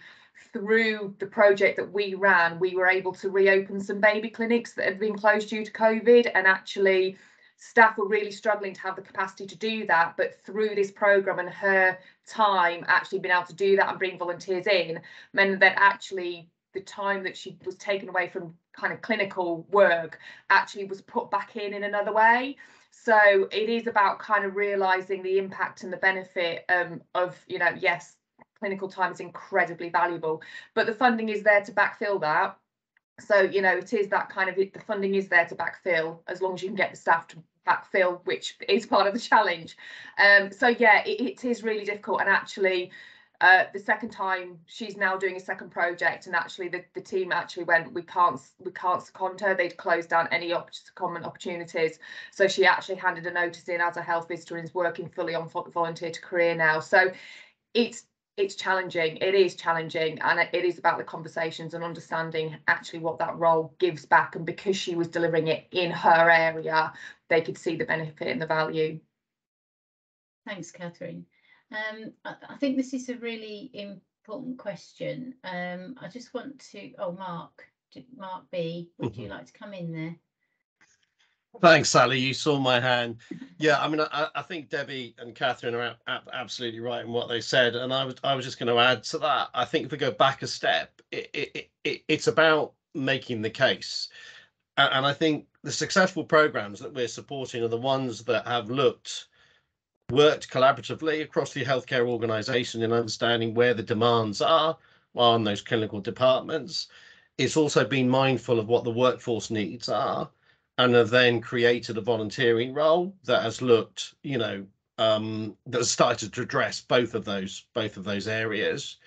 through the project that we ran, we were able to reopen some baby clinics that had been closed due to COVID and actually staff were really struggling to have the capacity to do that but through this program and her time actually being able to do that and bring volunteers in meant that actually the time that she was taken away from kind of clinical work actually was put back in in another way so it is about kind of realizing the impact and the benefit um, of you know yes clinical time is incredibly valuable but the funding is there to backfill that so you know it is that kind of the funding is there to backfill as long as you can get the staff to backfill, which is part of the challenge. Um, so yeah, it, it is really difficult. And actually, uh, the second time she's now doing a second project, and actually the, the team actually went, we can't we can't second her. They'd closed down any op- common opportunities. So she actually handed a notice in as a health visitor and is working fully on volunteer to career now. So it's it's challenging it is challenging and it is about the conversations and understanding actually what that role gives back and because she was delivering it in her area they could see the benefit and the value thanks catherine um, I, I, think this is a really important question um, i just want to oh mark mark b would you mm-hmm. like to come in there Thanks, Sally. You saw my hand. Yeah, I mean, I, I think Debbie and Catherine are absolutely right in what they said, and I was I was just going to add to that. I think if we go back a step, it, it, it it's about making the case, and, and I think the successful programs that we're supporting are the ones that have looked worked collaboratively across the healthcare organisation in understanding where the demands are on those clinical departments. It's also been mindful of what the workforce needs are and have then created a volunteering role that has looked, you know, um, that has started to address both of those both of those areas.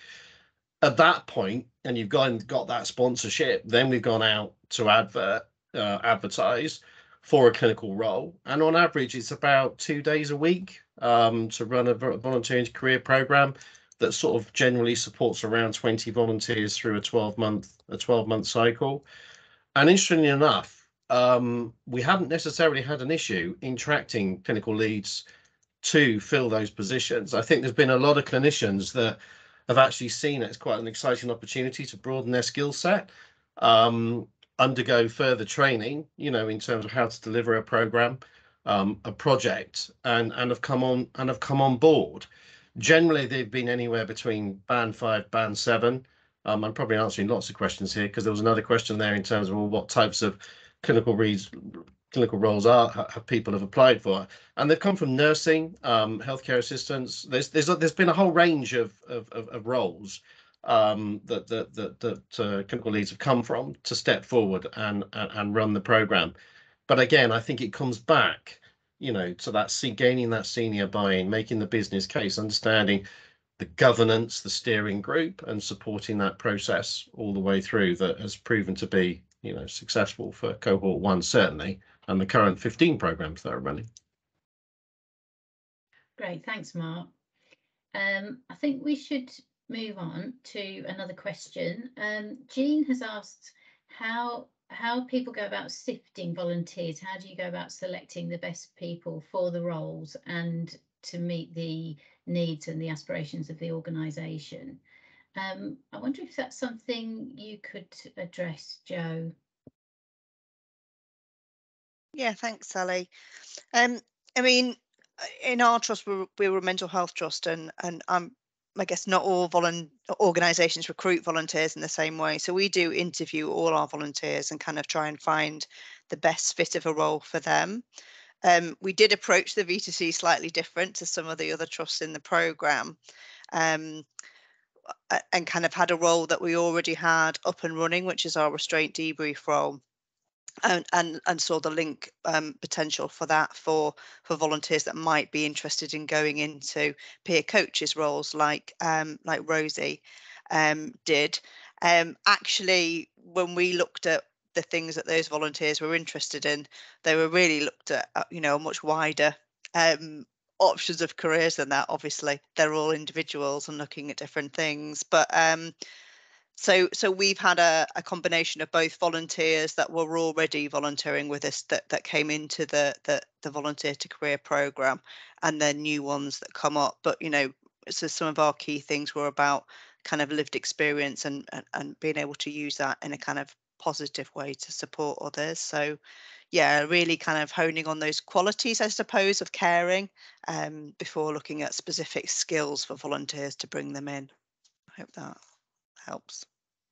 At that point, and you've gone got that sponsorship, then we've gone out to advert uh, advertise for a clinical role, and on average, it's about two days a week um, to run a volunteering career program that sort of generally supports around 20 volunteers through a 12 month a 12 month cycle. And interestingly enough, um, we haven't necessarily had an issue in attracting clinical leads to fill those positions. I think there's been a lot of clinicians that have actually seen it as quite an exciting opportunity to broaden their skill set, um, undergo further training, you know, in terms of how to deliver a program, um, a project, and and have come on and have come on board. Generally, they've been anywhere between band five, band seven. Um, I'm probably answering lots of questions here because there was another question there in terms of well, what types of clinical reads clinical roles are have people have applied for and they've come from nursing um, healthcare assistants there's there's there's been a whole range of of, of, of roles um, that that that, that uh, clinical leads have come from to step forward and, and and run the program but again i think it comes back you know to that see gaining that senior buy-in making the business case understanding the governance the steering group and supporting that process all the way through that has proven to be you know, successful for cohort one, certainly, and the current 15 programs that are running. Great, thanks, Mark. Um, I think we should move on to another question. Um, Jean has asked how how people go about sifting volunteers. How do you go about selecting the best people for the roles and to meet the needs and the aspirations of the organisation? Um, I wonder if that's something you could address, Joe. Yeah, thanks, Sally. Um, I mean, uh, in our trust, we're, we're a mental health trust, and and I'm I guess not all volun- organisations recruit volunteers in the same way. So we do interview all our volunteers and kind of try and find the best fit of a role for them. Um, we did approach the V2C slightly different to some of the other trusts in the programme. Um, and kind of had a role that we already had up and running, which is our restraint debrief role. And, and and saw the link um, potential for that for for volunteers that might be interested in going into peer coaches roles like um, like Rosie um, did. Um, actually, when we looked at the things that those volunteers were interested in, they were really looked at, uh, you know, a much wider um, options of careers than that. Obviously, they're all individuals and looking at different things, but um, so so we've had a, a combination of both volunteers that were already volunteering with us that, that came into the, the the volunteer to career program and then new ones that come up. But you know so some of our key things were about kind of lived experience and, and and being able to use that in a kind of positive way to support others. So yeah really kind of honing on those qualities i suppose of caring um, before looking at specific skills for volunteers to bring them in. I hope that helps.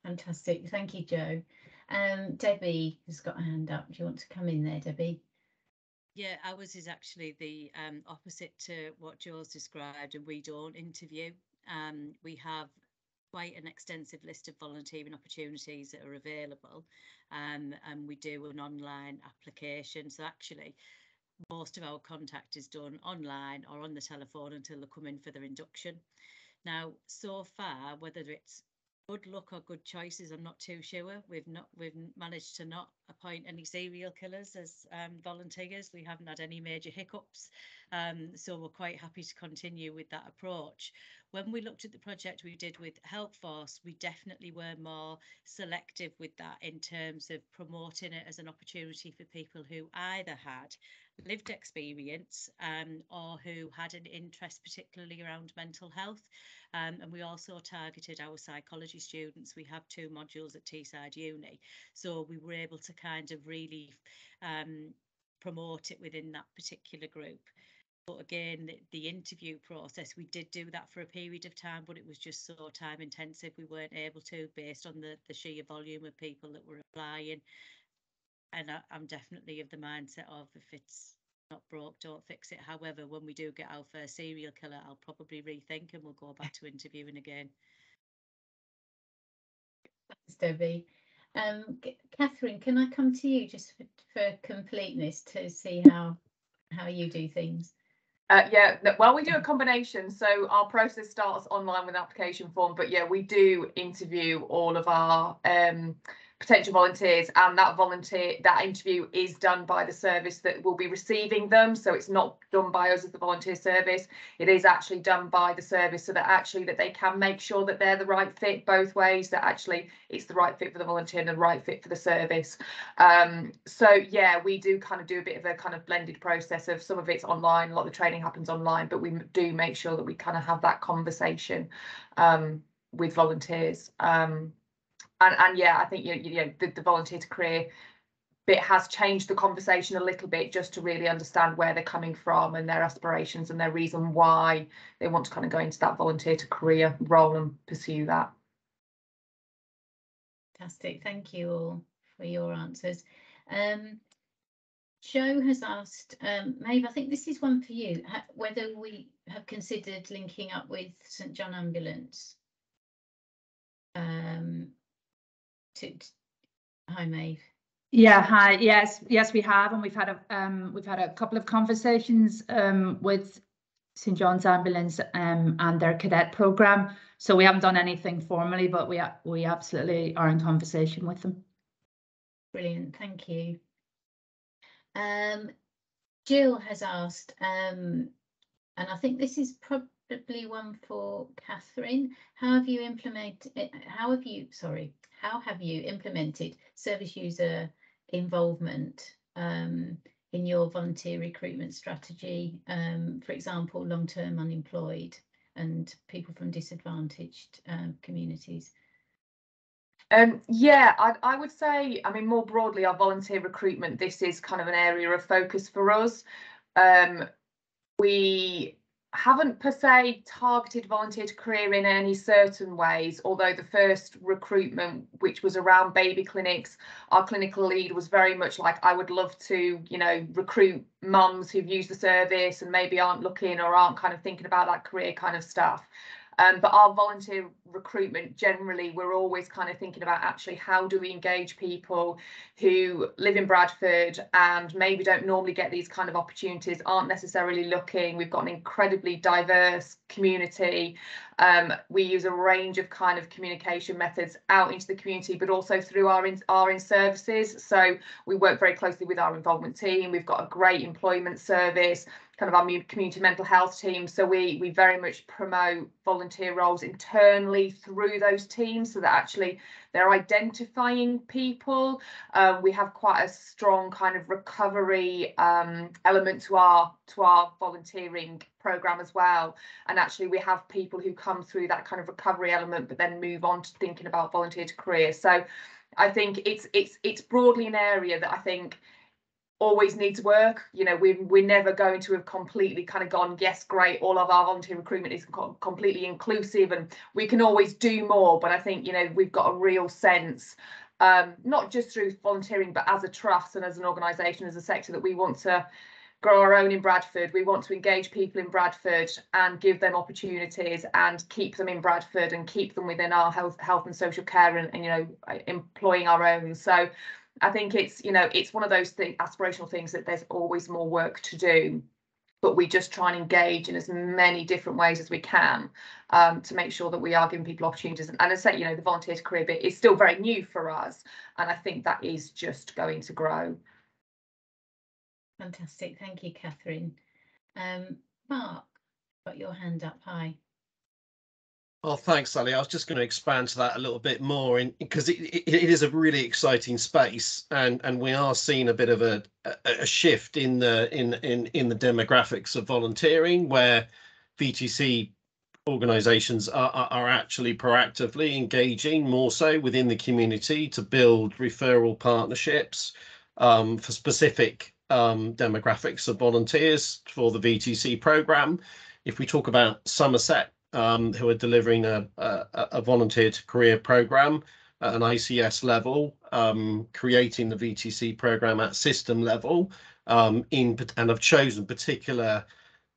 Fantastic. Thank you, Joe. Um, Debbie has got a hand up. Do you want to come in there, Debbie? Yeah, ours is actually the um, opposite to what Jo's described, and we don't interview. Um, we have quite an extensive list of volunteering opportunities that are available, um, and we do an online application. So actually, most of our contact is done online or on the telephone until they come in for their induction. Now, so far, whether it's good luck or good choices. I'm not too sure. We've not we've managed to not appoint any serial killers as um, volunteers. We haven't had any major hiccups, um, so we're quite happy to continue with that approach. When we looked at the project we did with Helpforce, we definitely were more selective with that in terms of promoting it as an opportunity for people who either had lived experience um, or who had an interest particularly around mental health. Um, and we also targeted our psychology students. We have two modules at Teesside Uni. So we were able to kind of really um, promote it within that particular group. But again, the, interview process, we did do that for a period of time, but it was just so time intensive. We weren't able to based on the, the sheer volume of people that were applying. And I, I'm definitely of the mindset of if it's not broke, don't fix it. However, when we do get our first serial killer, I'll probably rethink and we'll go back to interviewing again. Thanks, Debbie. Um, Catherine, can I come to you just for, for completeness to see how how you do things? Uh, yeah, well, we do a combination. So our process starts online with an application form, but yeah, we do interview all of our um, potential volunteers and that volunteer that interview is done by the service that will be receiving them. So it's not done by us as the volunteer service. It is actually done by the service so that actually that they can make sure that they're the right fit both ways that actually it's the right fit for the volunteer and the right fit for the service. Um, so yeah we do kind of do a bit of a kind of blended process of some of it's online a lot of the training happens online but we do make sure that we kind of have that conversation um, with volunteers. Um, and and yeah, I think you, you know the, the volunteer to career bit has changed the conversation a little bit just to really understand where they're coming from and their aspirations and their reason why they want to kind of go into that volunteer to career role and pursue that. Fantastic, thank you all for your answers. Um, Jo has asked, um, Maeve, I think this is one for you, whether we have considered linking up with St John Ambulance. Um, hi Maeve. Yeah, hi. Yes, yes, we have, and we've had a um, we've had a couple of conversations um, with St John's Ambulance um, and their cadet program. So we haven't done anything formally, but we we absolutely are in conversation with them. Brilliant, thank you. Um, Jill has asked, um, and I think this is probably one for Catherine. How have you implemented? How have you? Sorry, how have you implemented service user involvement um, in your volunteer recruitment strategy, um, for example, long-term unemployed and people from disadvantaged um, communities? Um, yeah, I, I, would say, I mean, more broadly, our volunteer recruitment, this is kind of an area of focus for us. Um, we haven't per se targeted volunteer career in any certain ways, although the first recruitment, which was around baby clinics, our clinical lead was very much like, I would love to, you know, recruit mums who've used the service and maybe aren't looking or aren't kind of thinking about that career kind of stuff. Um, but our volunteer recruitment generally, we're always kind of thinking about actually how do we engage people who live in Bradford and maybe don't normally get these kind of opportunities, aren't necessarily looking. We've got an incredibly diverse community. Um, we use a range of kind of communication methods out into the community, but also through our in, our in services. So we work very closely with our involvement team. We've got a great employment service kind of our community mental health team. So we we very much promote volunteer roles internally through those teams so that actually they're identifying people. Um, we have quite a strong kind of recovery um, element to our to our volunteering program as well. And actually we have people who come through that kind of recovery element, but then move on to thinking about volunteer to career. So I think it's it's it's broadly an area that I think always needs work. You know, we, we're never going to have completely kind of gone, yes, great, all of our volunteer recruitment is co completely inclusive and we can always do more. But I think, you know, we've got a real sense, um, not just through volunteering, but as a trust and as an organisation, as a sector, that we want to grow our own in Bradford. We want to engage people in Bradford and give them opportunities and keep them in Bradford and keep them within our health, health and social care and, and you know, employing our own. So I think it's, you know, it's one of those th aspirational things that there's always more work to do, but we just try and engage in as many different ways as we can um, to make sure that we are giving people opportunities. And, and I say, you know, the volunteer career bit is still very new for us. And I think that is just going to grow. Fantastic. Thank you, Catherine. Um, Mark, got your hand up. Hi. Well, thanks, Sally. I was just going to expand to that a little bit more, because it, it, it is a really exciting space, and and we are seeing a bit of a, a, a shift in the in in in the demographics of volunteering, where VTC organisations are, are, are actually proactively engaging more so within the community to build referral partnerships um, for specific um, demographics of volunteers for the VTC program. If we talk about Somerset, um, who are delivering a, a, a volunteer to career program at an ICS level, um, creating the VTC program at system level, um, in and have chosen particular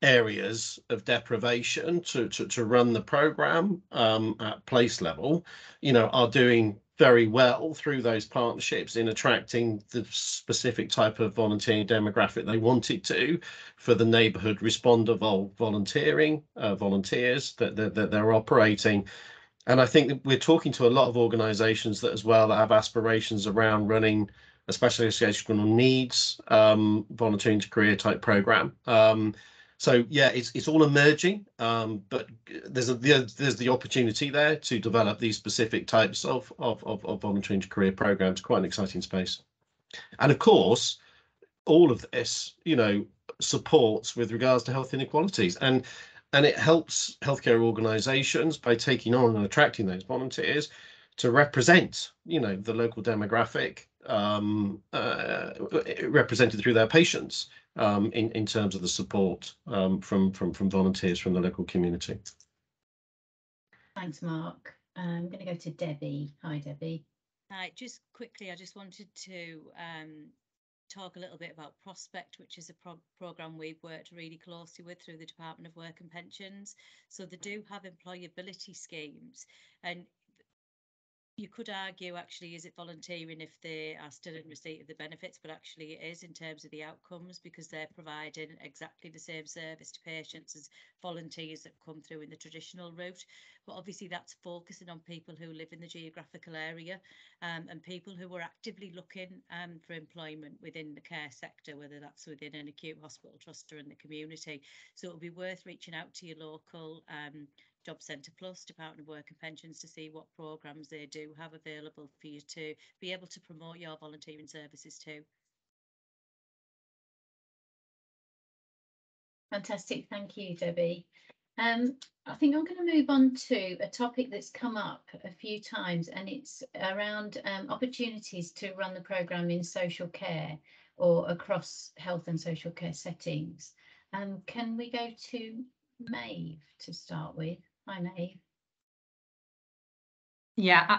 areas of deprivation to, to, to run the program um, at place level, you know, are doing very well through those partnerships in attracting the specific type of volunteering demographic they wanted to for the neighbourhood responder vol volunteering uh, volunteers that, that, that they're operating. And I think that we're talking to a lot of organisations that as well that have aspirations around running a special educational needs um, volunteering to career type program. Um, so yeah, it's it's all emerging, um, but there's a there's the opportunity there to develop these specific types of of of, of volunteering career programs. Quite an exciting space, and of course, all of this, you know, supports with regards to health inequalities. And and it helps healthcare organisations by taking on and attracting those volunteers to represent, you know, the local demographic um, uh, represented through their patients um, in, in terms of the support um, from, from, from volunteers from the local community. Thanks, Mark. I'm going to go to Debbie. Hi, Debbie. Hi, just quickly, I just wanted to um, talk a little bit about Prospect, which is a pro program we've worked really closely with through the Department of Work and Pensions. So they do have employability schemes, and you could argue actually is it volunteering if they are still in receipt of the benefits? But actually it is in terms of the outcomes because they're providing exactly the same service to patients as volunteers that come through in the traditional route. But obviously that's focusing on people who live in the geographical area um, and people who are actively looking um, for employment within the care sector whether that's within an acute hospital trust or in the community. So it would be worth reaching out to your local um, Job Centre Plus, Department of Work and Pensions to see what programmes they do have available for you to be able to promote your volunteering services too. Fantastic, thank you, Debbie. Um, I think I'm going to move on to a topic that's come up a few times, and it's around um, opportunities to run the programme in social care or across health and social care settings. Um, can we go to Maeve to start with? Hi, Maeve. Yeah,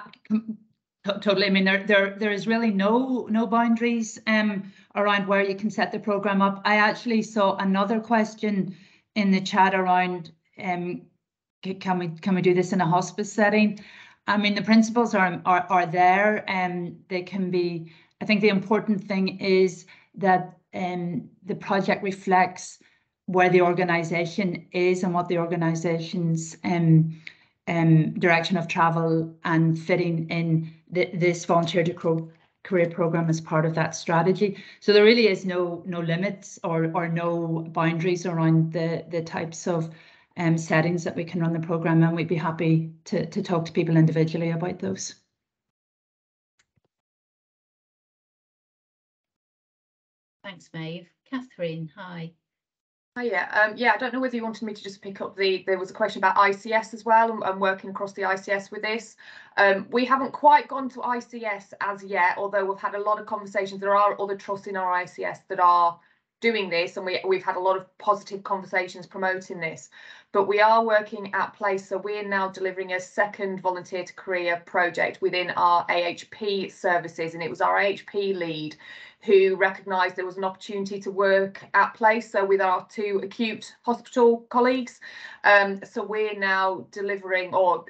totally. I mean, there there there is really no no boundaries um around where you can set the program up. I actually saw another question in the chat around um can we can we do this in a hospice setting? I mean, the principles are are are there, and um, they can be. I think the important thing is that um, the project reflects where the organisation is and what the organisation's um, um, direction of travel and fitting in the, this volunteer to career program as part of that strategy. So there really is no no limits or or no boundaries around the the types of um, settings that we can run the program, and we'd be happy to to talk to people individually about those. Thanks, Maeve. Catherine, hi. Oh, yeah, um, yeah. I don't know whether you wanted me to just pick up the. There was a question about ICS as well, and, and working across the ICS with this. Um, we haven't quite gone to ICS as yet, although we've had a lot of conversations. There are other trusts in our ICS that are doing this, and we we've had a lot of positive conversations promoting this. But we are working at place, so we're now delivering a second volunteer to career project within our AHP services, and it was our AHP lead who recognised there was an opportunity to work at place, so with our two acute hospital colleagues. Um, so we're now delivering, or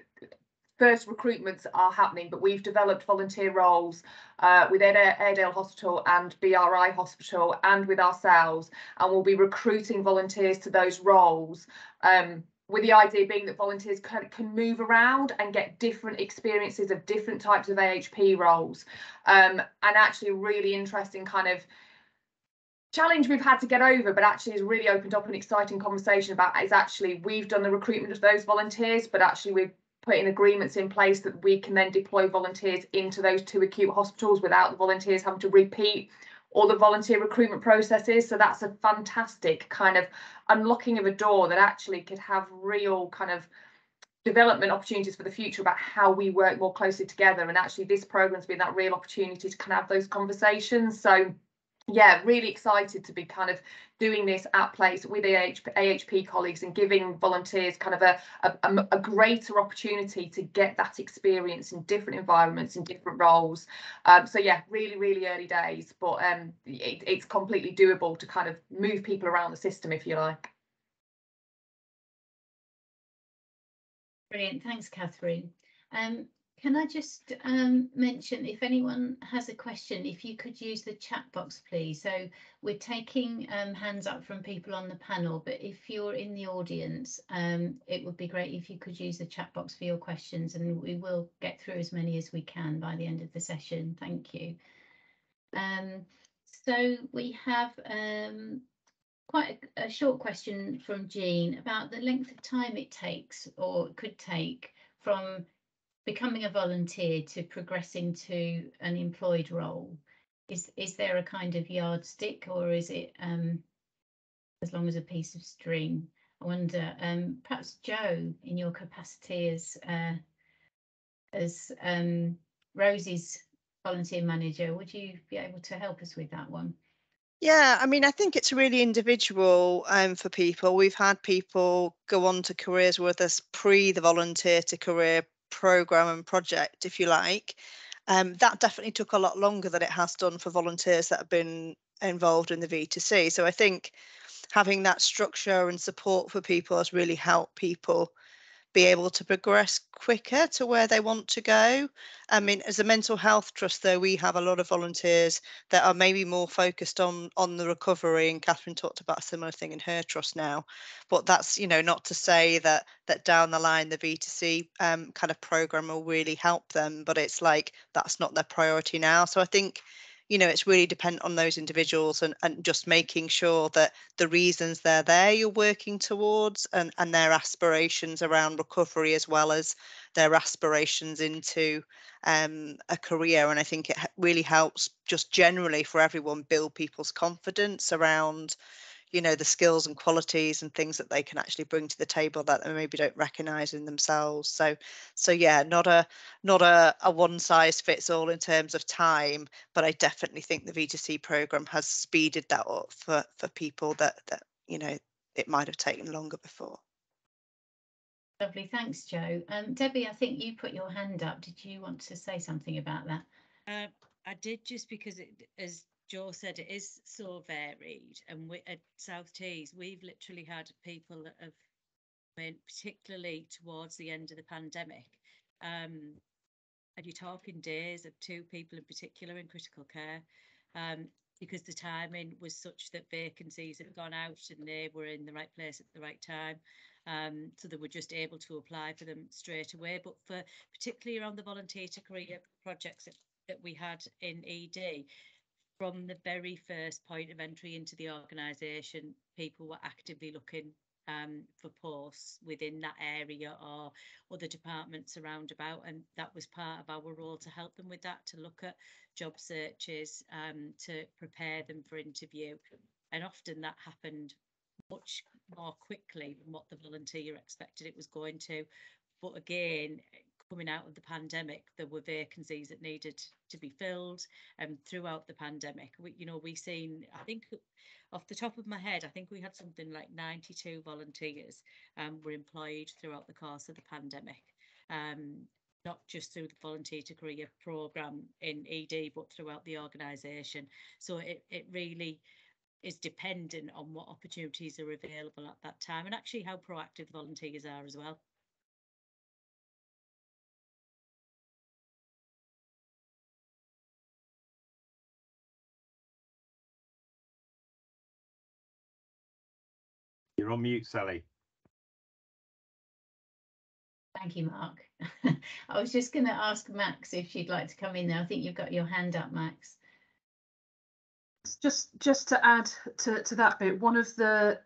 first recruitments are happening, but we've developed volunteer roles uh, with Airedale Hospital and BRI Hospital and with ourselves, and we'll be recruiting volunteers to those roles. Um, with the idea being that volunteers can, can move around and get different experiences of different types of AHP roles. Um, and actually a really interesting kind of challenge we've had to get over, but actually has really opened up an exciting conversation about is actually we've done the recruitment of those volunteers, but actually we're putting agreements in place that we can then deploy volunteers into those two acute hospitals without the volunteers having to repeat all the volunteer recruitment processes. So that's a fantastic kind of unlocking of a door that actually could have real kind of development opportunities for the future about how we work more closely together. And actually this program's been that real opportunity to kind of have those conversations. So yeah, really excited to be kind of doing this at place with AHP, AHP colleagues and giving volunteers kind of a, a, a, greater opportunity to get that experience in different environments in different roles. Um, so yeah, really, really early days, but um, it, it's completely doable to kind of move people around the system, if you like. Brilliant, thanks, Catherine. Um, can I just um, mention if anyone has a question, if you could use the chat box, please. So we're taking um, hands up from people on the panel, but if you're in the audience, um, it would be great if you could use the chat box for your questions and we will get through as many as we can by the end of the session. Thank you. Um, so we have um, quite a, a short question from Jean about the length of time it takes or could take from becoming a volunteer to progressing to an employed role is is there a kind of yardstick or is it um, as long as a piece of string i wonder um, perhaps joe in your capacity as uh, as um, rosie's volunteer manager would you be able to help us with that one yeah, I mean, I think it's really individual um, for people. We've had people go on to careers with us pre the volunteer to career program and project, if you like. Um, that definitely took a lot longer than it has done for volunteers that have been involved in the V2C. So I think having that structure and support for people has really helped people be able to progress quicker to where they want to go. I mean, as a mental health trust, though, we have a lot of volunteers that are maybe more focused on on the recovery. And Catherine talked about a similar thing in her trust now. But that's you know not to say that that down the line the V2C um, kind of program will really help them, but it's like that's not their priority now. So I think you know it's really dependent on those individuals and, and just making sure that the reasons they're there you're working towards and, and their aspirations around recovery as well as their aspirations into um, a career. And i think it really helps just generally for everyone build people's confidence around you know the skills and qualities and things that they can actually bring to the table that they maybe don't recognize in themselves. So so yeah not a not a, a one size fits all in terms of time but i definitely think the v2c program has speeded that up for for people that that you know it might have taken longer before. Lovely. Thanks joe um debbie i think you put your hand up. Did you want to say something about that? Uh, i did just because it as Joe said it is so varied, and we at South Tees we've literally had people that have in, particularly towards the end of the pandemic. Um, and you're talking days of two people in particular in critical care. Um, because the timing was such that vacancies had gone out and they were in the right place at the right time. Um, so they were just able to apply for them straight away. But for particularly around the volunteer to career projects that, that we had in ED, from the very first point of entry into the organisation, people were actively looking um, for posts within that area or other departments around about. And that was part of our role to help them with that, to look at job searches, um, to prepare them for interview. And often that happened much more quickly than what the volunteer expected it was going to. But again, coming out of the pandemic, there were vacancies that needed to be filled. And um, throughout the pandemic, we, you know, we seen, I think, off the top of my head, I think we had something like 92 volunteers um, were employed throughout the course of the pandemic. Um, not just through the volunteer to career program in ED, but throughout the organisation. So it, it really is dependent on what opportunities are available at that time and actually how proactive volunteers are as well. You're on mute, Sally. Thank you, Mark. I was just going to ask Max if she'd like to come in there. I think you've got your hand up, Max. Just just to add to, to that bit, one of the,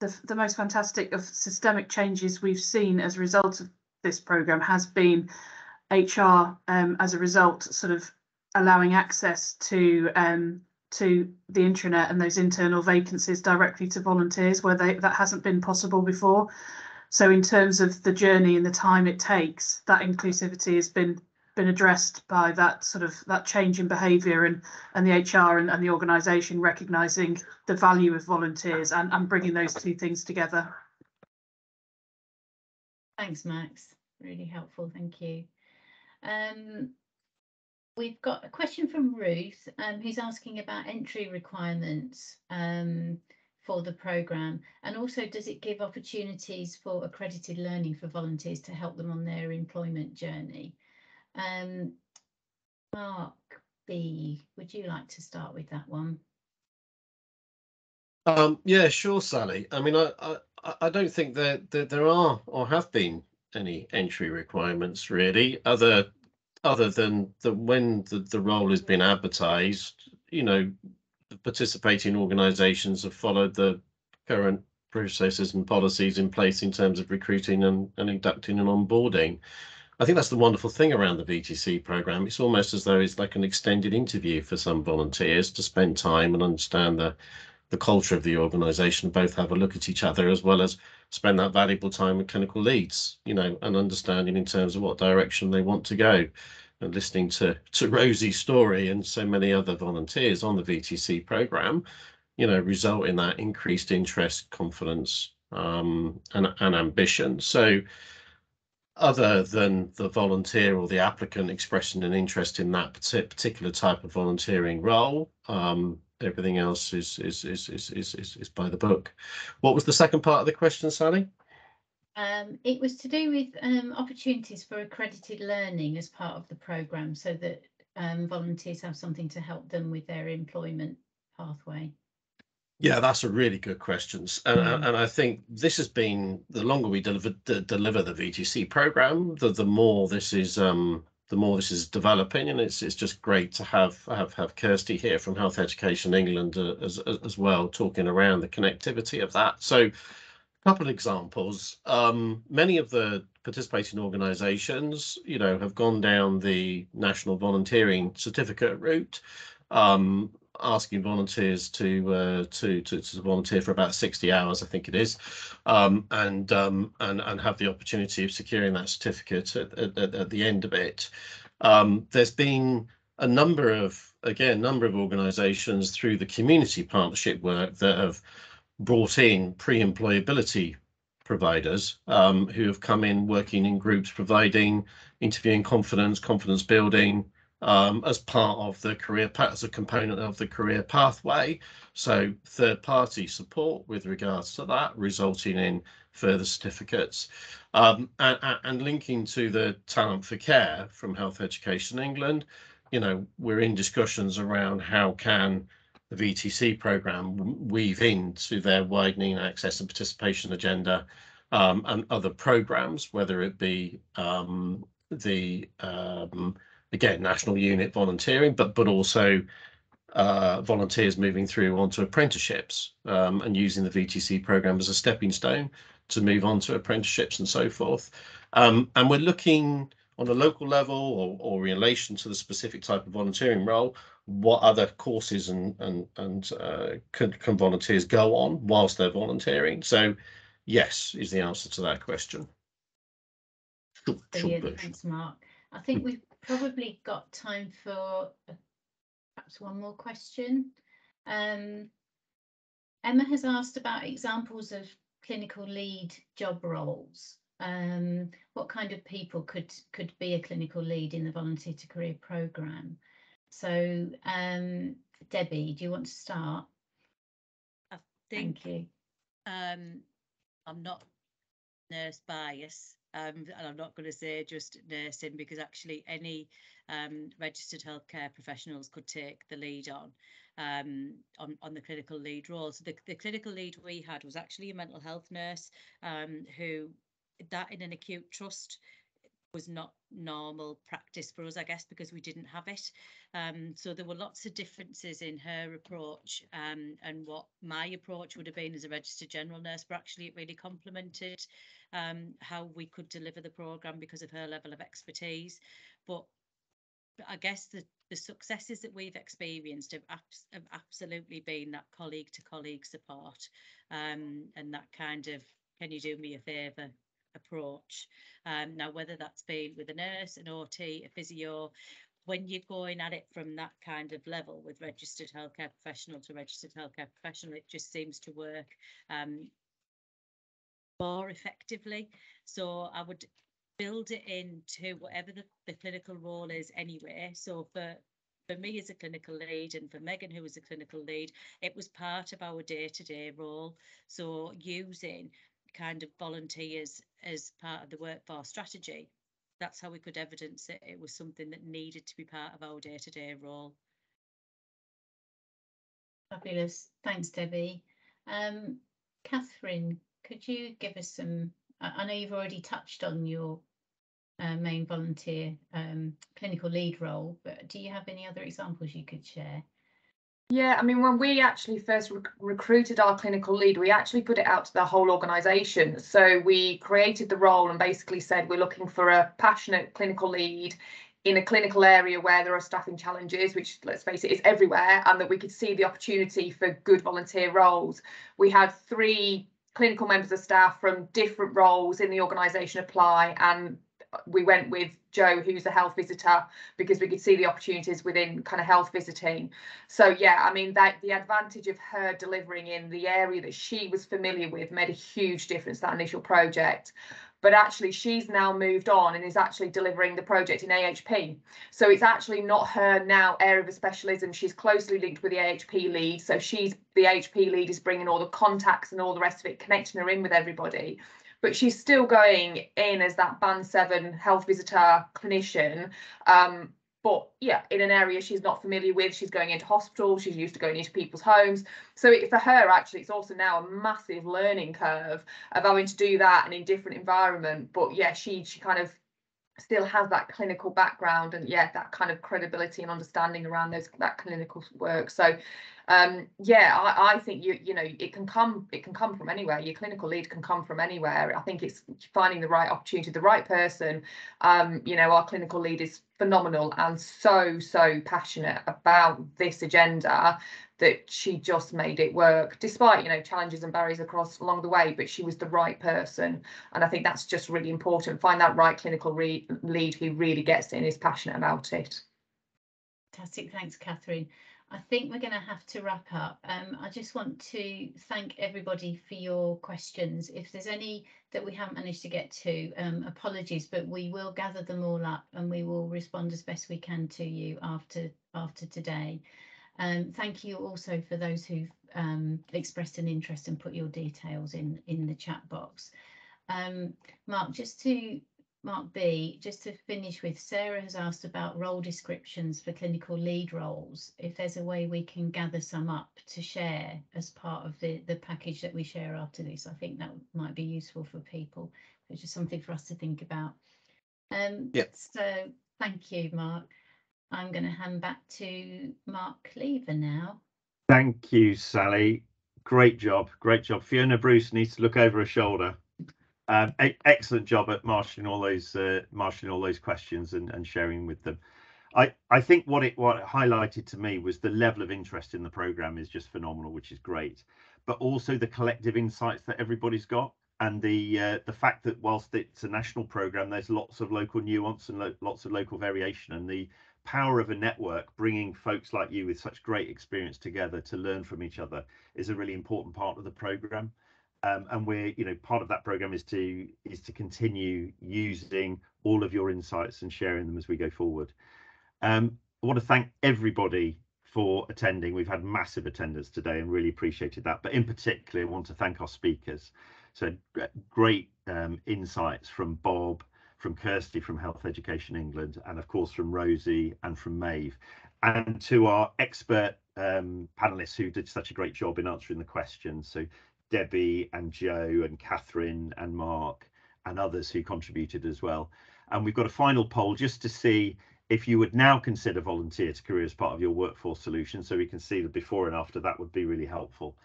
the the most fantastic of systemic changes we've seen as a result of this program has been HR um, as a result sort of allowing access to um, to the intranet and those internal vacancies directly to volunteers where they, that hasn't been possible before. So in terms of the journey and the time it takes, that inclusivity has been been addressed by that sort of that change in behaviour and and the HR and, and the organisation recognising the value of volunteers and, and bringing those two things together. Thanks, Max. Really helpful. Thank you. Um, we've got a question from Ruth, um, who's asking about entry requirements um, for the programme and also does it give opportunities for accredited learning for volunteers to help them on their employment journey? Um, Mark B, would you like to start with that one? Um, yeah, sure, Sally. I mean, I, I, I don't think that, that there are or have been any entry requirements really, other other than that when the, the role has been advertised, you know, participating organisations have followed the current processes and policies in place in terms of recruiting and, and inducting and onboarding. I think that's the wonderful thing around the VTC program. It's almost as though it's like an extended interview for some volunteers to spend time and understand the the culture of the organisation, both have a look at each other as well as spend that valuable time with clinical leads, you know, and understanding in terms of what direction they want to go. And listening to to Rosie's story and so many other volunteers on the VTC program, you know, result in that increased interest, confidence, um, and, and ambition. So other than the volunteer or the applicant expressing an interest in that particular type of volunteering role, um, everything else is is, is is is is is by the book. What was the second part of the question, Sally? Um, it was to do with um, opportunities for accredited learning as part of the programme so that um, volunteers have something to help them with their employment pathway. Yeah, that's a really good question. And, mm. and I think this has been the longer we deliver, deliver the VTC program, the, the more this is um, the more this is developing, and it's it's just great to have have have Kirsty here from Health Education England uh, as as well, talking around the connectivity of that. So, a couple of examples. Um, many of the participating organisations, you know, have gone down the national volunteering certificate route. Um, asking volunteers to, uh, to, to to volunteer for about 60 hours, I think it is, um, and um, and and have the opportunity of securing that certificate at, at, at the end of it. Um, there's been a number of again number of organisations through the community partnership work that have brought in pre-employability providers um, who have come in working in groups providing interviewing confidence, confidence building, um, as part of the career path, as a component of the career pathway. So third party support with regards to that, resulting in further certificates. Um, and, and linking to the talent for care from Health Education England, you know, we're in discussions around how can the VTC program weave into their widening access and participation agenda um, and other programs, whether it be um, the um, again national unit volunteering, but but also uh, volunteers moving through onto apprenticeships um, and using the VTC program as a stepping stone to move on to apprenticeships and so forth. Um, and we're looking on a local level or, or in relation to the specific type of volunteering role, what other courses and and and uh, can, can volunteers go on whilst they're volunteering? So, yes, is the answer to that question. Short Thanks, Mark. I think we've probably got time for uh, perhaps one more question. Um, Emma has asked about examples of clinical lead job roles. Um, what kind of people could could be a clinical lead in the volunteer to career program? So, um, Debbie, do you want to start? I think Thank you. um, I'm not nurse bias, um, and I'm not going to say just nursing because actually any um, registered healthcare professionals could take the lead on um, on, on the clinical lead role. So the, the clinical lead we had was actually a mental health nurse um, who that in an acute trust was not normal practice for us, I guess, because we didn't have it. Um, so there were lots of differences in her approach um, and what my approach would have been as a registered general nurse, but actually it really complemented um, how we could deliver the programme because of her level of expertise. But I guess the, the successes that we've experienced have, abs- have absolutely been that colleague to colleague support um, and that kind of can you do me a favour approach. Um, now, whether that's been with a nurse, an OT, a physio, when you're going at it from that kind of level with registered healthcare professional to registered healthcare professional, it just seems to work um, more effectively. So I would build it into whatever the, the clinical role is anyway. So for for me as a clinical lead and for Megan who was a clinical lead, it was part of our day-to-day role. So using kind of volunteers as part of the workforce strategy. That's how we could evidence that it was something that needed to be part of our day-to-day role. Fabulous. Thanks, Debbie. Um, Catherine, could you give us some, I know you've already touched on your uh, main volunteer um, clinical lead role, but do you have any other examples you could share? Yeah, I mean, when we actually first rec recruited our clinical lead, we actually put it out to the whole organisation. So we created the role and basically said we're looking for a passionate clinical lead in a clinical area where there are staffing challenges, which let's face it is everywhere, and that we could see the opportunity for good volunteer roles. We had three clinical members of staff from different roles in the organisation apply, and we went with Joe, who's a health visitor, because we could see the opportunities within kind of health visiting. So yeah, I mean that the advantage of her delivering in the area that she was familiar with made a huge difference that initial project. But actually, she's now moved on and is actually delivering the project in AHP. So it's actually not her now area of specialism. She's closely linked with the AHP lead. So she's the AHP lead is bringing all the contacts and all the rest of it, connecting her in with everybody but she's still going in as that band seven health visitor clinician. Um, but yeah, in an area she's not familiar with, she's going into hospital, she's used to going into people's homes. So it, for her, actually, it's also now a massive learning curve of having to do that and in different environment. But yeah, she she kind of still has that clinical background and yeah, that kind of credibility and understanding around those that clinical work. So um, yeah, I, I think you you know it can come it can come from anywhere. Your clinical lead can come from anywhere. I think it's finding the right opportunity, the right person. Um, you know, our clinical lead is phenomenal and so so passionate about this agenda that she just made it work despite you know challenges and barriers across along the way but she was the right person and i think that's just really important find that right clinical lead who really gets it and is passionate about it fantastic thanks catherine I think we're going to have to wrap up. Um, I just want to thank everybody for your questions. If there's any that we haven't managed to get to, um, apologies, but we will gather them all up and we will respond as best we can to you after after today. Um, thank you also for those who've um, expressed an interest and put your details in in the chat box. Um, Mark, just to Mark B, just to finish with, Sarah has asked about role descriptions for clinical lead roles. If there's a way we can gather some up to share as part of the, the package that we share after this, I think that might be useful for people, which is something for us to think about. Um, yeah. So thank you, Mark. I'm going to hand back to Mark Lever now. Thank you, Sally. Great job. Great job. Fiona Bruce needs to look over her shoulder. Um, excellent job at marshalling all those uh, marshalling all those questions and, and sharing with them. I, I think what it what it highlighted to me was the level of interest in the program is just phenomenal, which is great, but also the collective insights that everybody's got and the uh, the fact that whilst it's a national program, there's lots of local nuance and lo lots of local variation, and the power of a network bringing folks like you with such great experience together to learn from each other is a really important part of the program um, and we're you know part of that program is to is to continue using all of your insights and sharing them as we go forward. Um, i want to thank everybody for attending. We've had massive attendance today and really appreciated that. But in particular i want to thank our speakers. So great um, insights from bob from kirsty from health education england and of course from rosie and from maeve. And to our expert um, panelists who did such a great job in answering the questions. So Debbie and Joe and Catherine and Mark and others who contributed as well. And we've got a final poll just to see if you would now consider volunteer to career as part of your workforce solution so we can see the before and after that would be really helpful.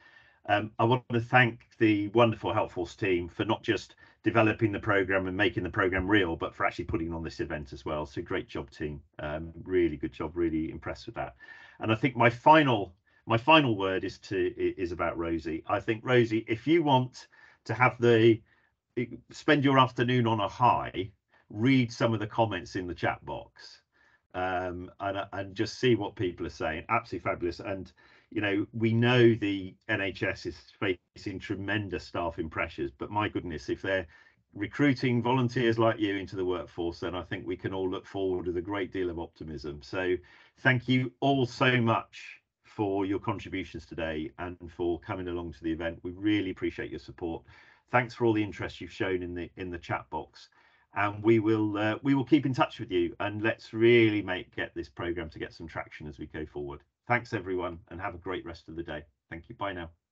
Um, I want to thank the wonderful Helpforce team for not just developing the program and making the program real, but for actually putting on this event as well. So great job, team. Um, really good job. Really impressed with that. And I think my final my final word is to is about Rosie. I think Rosie, if you want to have the spend your afternoon on a high, read some of the comments in the chat box um, and and just see what people are saying. Absolutely fabulous. And you know, we know the NHS is facing tremendous staffing pressures, but my goodness, if they're recruiting volunteers like you into the workforce, then I think we can all look forward with a great deal of optimism. So thank you all so much for your contributions today and for coming along to the event. We really appreciate your support. Thanks for all the interest you've shown in the in the chat box, and we will uh, we will keep in touch with you and let's really make get this program to get some traction as we go forward. Thanks everyone, and have a great rest of the day. Thank you. Bye now.